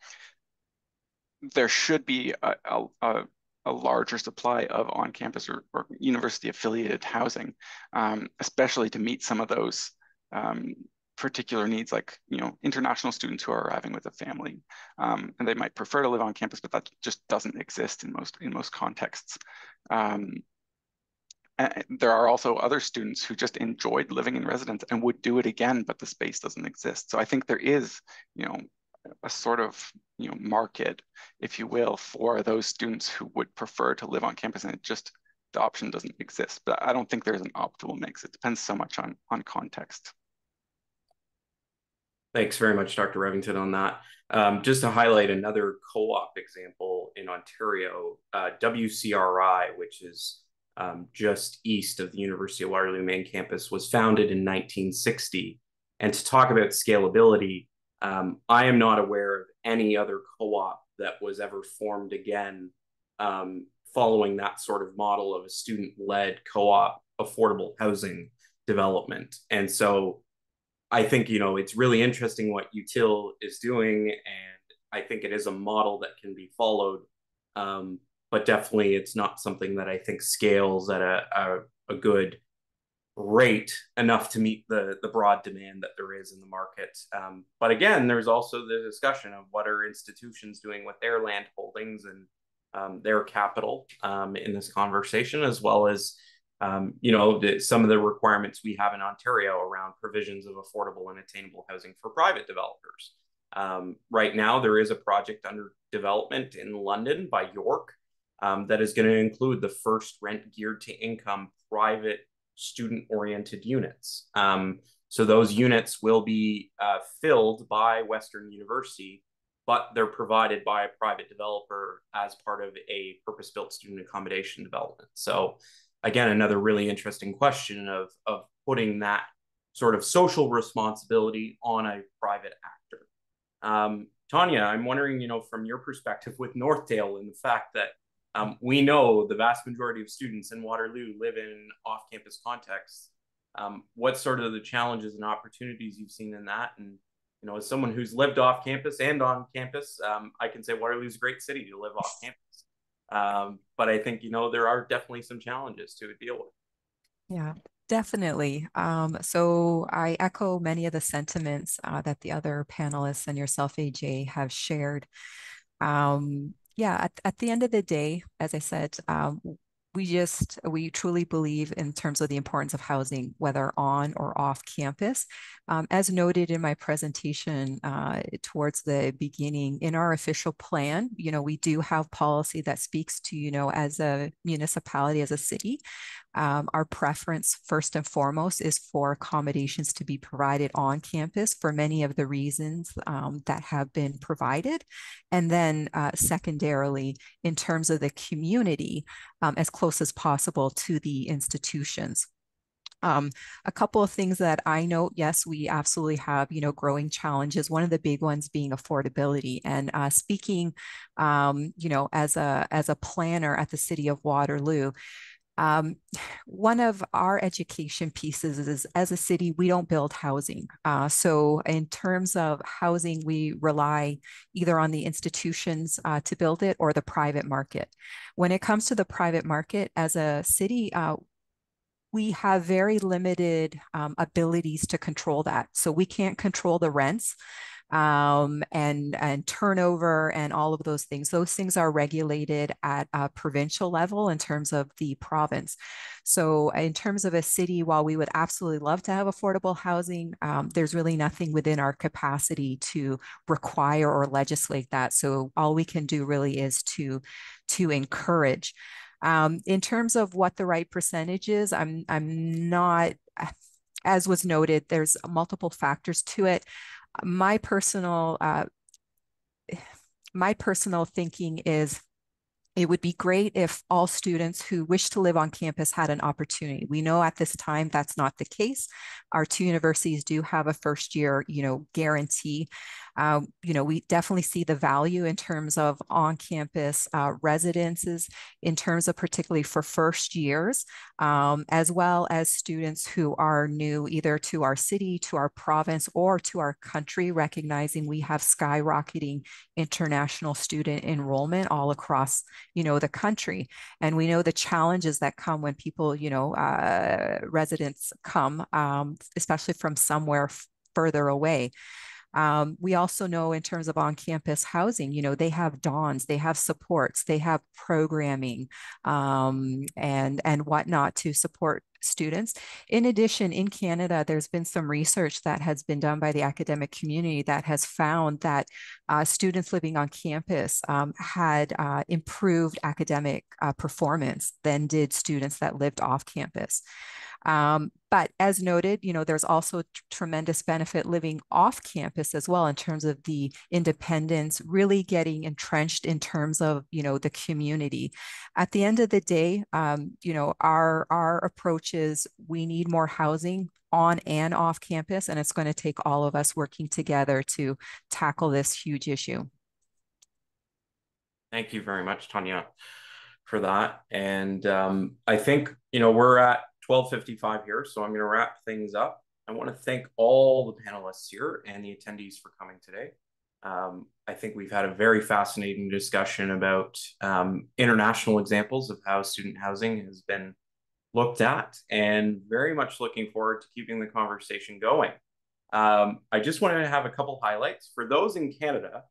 there should be a, a, a, larger supply of on-campus or, or university-affiliated housing, um, especially to meet some of those um, particular needs like you know international students who are arriving with a family um, and they might prefer to live on campus but that just doesn't exist in most in most contexts um, there are also other students who just enjoyed living in residence and would do it again, but the space doesn't exist. So I think there is, you know, a sort of you know market, if you will, for those students who would prefer to live on campus, and it just the option doesn't exist. But I don't think there's an optimal mix. It depends so much on on context. Thanks very much, Dr. Revington, on that. Um, just to highlight another co-op example in Ontario, uh, WCRI, which is um, just east of the University of Waterloo main campus, was founded in 1960. And to talk about scalability, um, I am not aware of any other co op that was ever formed again um, following that sort of model of a student led co op affordable housing development. And so I think, you know, it's really interesting what UTILE is doing. And I think it is a model that can be followed. Um, but definitely it's not something that I think scales at a, a, a good rate enough to meet the the broad demand that there is in the market. Um, but again, there's also the discussion of what are institutions doing with their land holdings and um, their capital um, in this conversation, as well as um, you know the, some of the requirements we have in Ontario around provisions of affordable and attainable housing for private developers. Um, right now, there is a project under development in London by York um, that is going to include the first rent geared to income private student oriented units. Um, so those units will be uh, filled by Western University, but they're provided by a private developer as part of a purpose built student accommodation development. So, again, another really interesting question of, of putting that sort of social responsibility on a private actor. Um, Tanya, I'm wondering, you know, from your perspective with Northdale and the fact that um, we know the vast majority of students in Waterloo live in off-campus contexts. Um, what sort of the challenges and opportunities you've seen in that? And you know, as someone who's lived off campus and on campus, um, I can say Waterloo is a great city to live off campus. Um, but I think you know there are definitely some challenges to deal with. Yeah, Definitely. Um, so I echo many of the sentiments uh, that the other panelists and yourself, AJ, have shared. Um, yeah, at, at the end of the day, as I said, um, we just we truly believe in terms of the importance of housing whether on or off campus. Um, as noted in my presentation uh, towards the beginning in our official plan you know we do have policy that speaks to you know as a municipality as a city um, our preference, first and foremost, is for accommodations to be provided on campus for many of the reasons um, that have been provided. And then, uh, secondarily, in terms of the community, um, as close as possible to the institutions. Um, a couple of things that I note, yes, we absolutely have, you know, growing challenges. One of the big ones being affordability. And uh, speaking, um, you know, as a as a planner at the City of Waterloo, um, one of our education pieces is as a city, we don't build housing. Uh, so, in terms of housing, we rely either on the institutions uh, to build it or the private market. When it comes to the private market, as a city, uh, we have very limited um, abilities to control that. So, we can't control the rents um, and and turnover and all of those things. Those things are regulated at a provincial level in terms of the province. So in terms of a city, while we would absolutely love to have affordable housing, um, there's really nothing within our capacity to require or legislate that. So all we can do really is to to encourage. Um, in terms of what the right percentage is, I'm I'm not as was noted, there's multiple factors to it my personal uh, my personal thinking is it would be great if all students who wish to live on campus had an opportunity. We know at this time that's not the case. Our two universities do have a first year, you know, guarantee. Uh, you know, we definitely see the value in terms of on-campus uh, residences, in terms of particularly for first years, um, as well as students who are new either to our city, to our province, or to our country, recognizing we have skyrocketing international student enrollment all across, you know, the country. And we know the challenges that come when people, you know, uh, residents come, um, especially from somewhere further away. Um, we also know in terms of on-campus housing, you know, they have dons, they have supports, they have programming um, and and whatnot to support students. In addition, in Canada, there's been some research that has been done by the academic community that has found that uh, students living on campus um, had uh, improved academic uh, performance than did students that lived off campus. Um, but as noted, you know, there's also tremendous benefit living off campus as well in terms of the independence, really getting entrenched in terms of, you know, the community. At the end of the day, um, you know, our, our approach is we need more housing on and off campus, and it's going to take all of us working together to tackle this huge issue. Thank you very much, Tanya, for that. And um, I think, you know, we're at 1255 here, so I'm going to wrap things up. I want to thank all the panelists here and the attendees for coming today. Um, I think we've had a very fascinating discussion about um, international examples of how student housing has been looked at and very much looking forward to keeping the conversation going. Um, I just wanted to have a couple highlights. For those in Canada,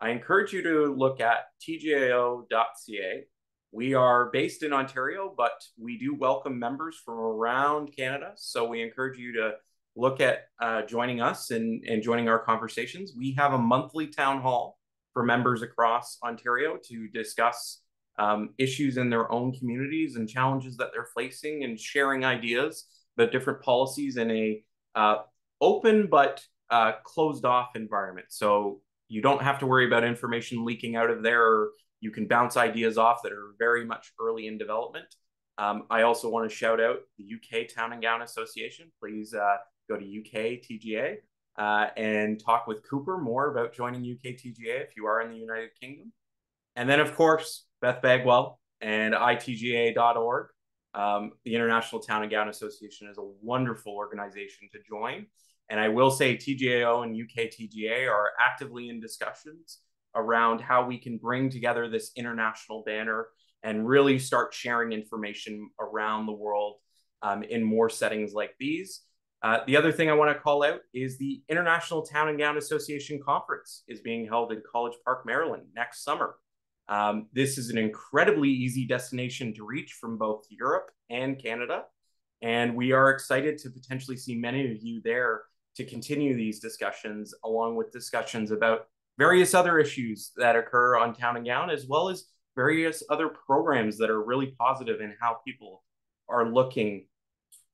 I encourage you to look at tgao.ca. We are based in Ontario, but we do welcome members from around Canada. So we encourage you to look at uh, joining us and, and joining our conversations. We have a monthly town hall for members across Ontario to discuss um, issues in their own communities and challenges that they're facing and sharing ideas about different policies in a uh, open but uh, closed off environment. So you don't have to worry about information leaking out of there. You can bounce ideas off that are very much early in development. Um, I also want to shout out the UK Town and Gown Association. Please uh, go to UK TGA uh, and talk with Cooper more about joining UK TGA if you are in the United Kingdom. And then, of course, Beth Bagwell and itga.org. Um, the International Town and Gown Association is a wonderful organization to join. And I will say TGAO and UK TGA are actively in discussions around how we can bring together this international banner and really start sharing information around the world um, in more settings like these. Uh, the other thing I want to call out is the International Town and Gown Association Conference is being held in College Park, Maryland next summer. Um, this is an incredibly easy destination to reach from both Europe and Canada. And we are excited to potentially see many of you there to continue these discussions, along with discussions about various other issues that occur on Town and Gown, as well as various other programs that are really positive in how people are looking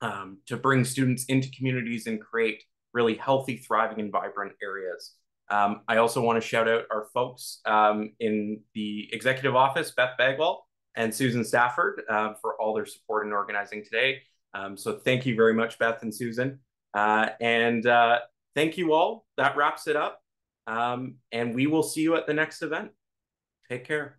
um, to bring students into communities and create really healthy, thriving, and vibrant areas. Um, I also want to shout out our folks um, in the executive office, Beth Bagwell and Susan Stafford, uh, for all their support in organizing today. Um, so thank you very much, Beth and Susan. Uh, and uh, thank you all. That wraps it up. Um, and we will see you at the next event. Take care.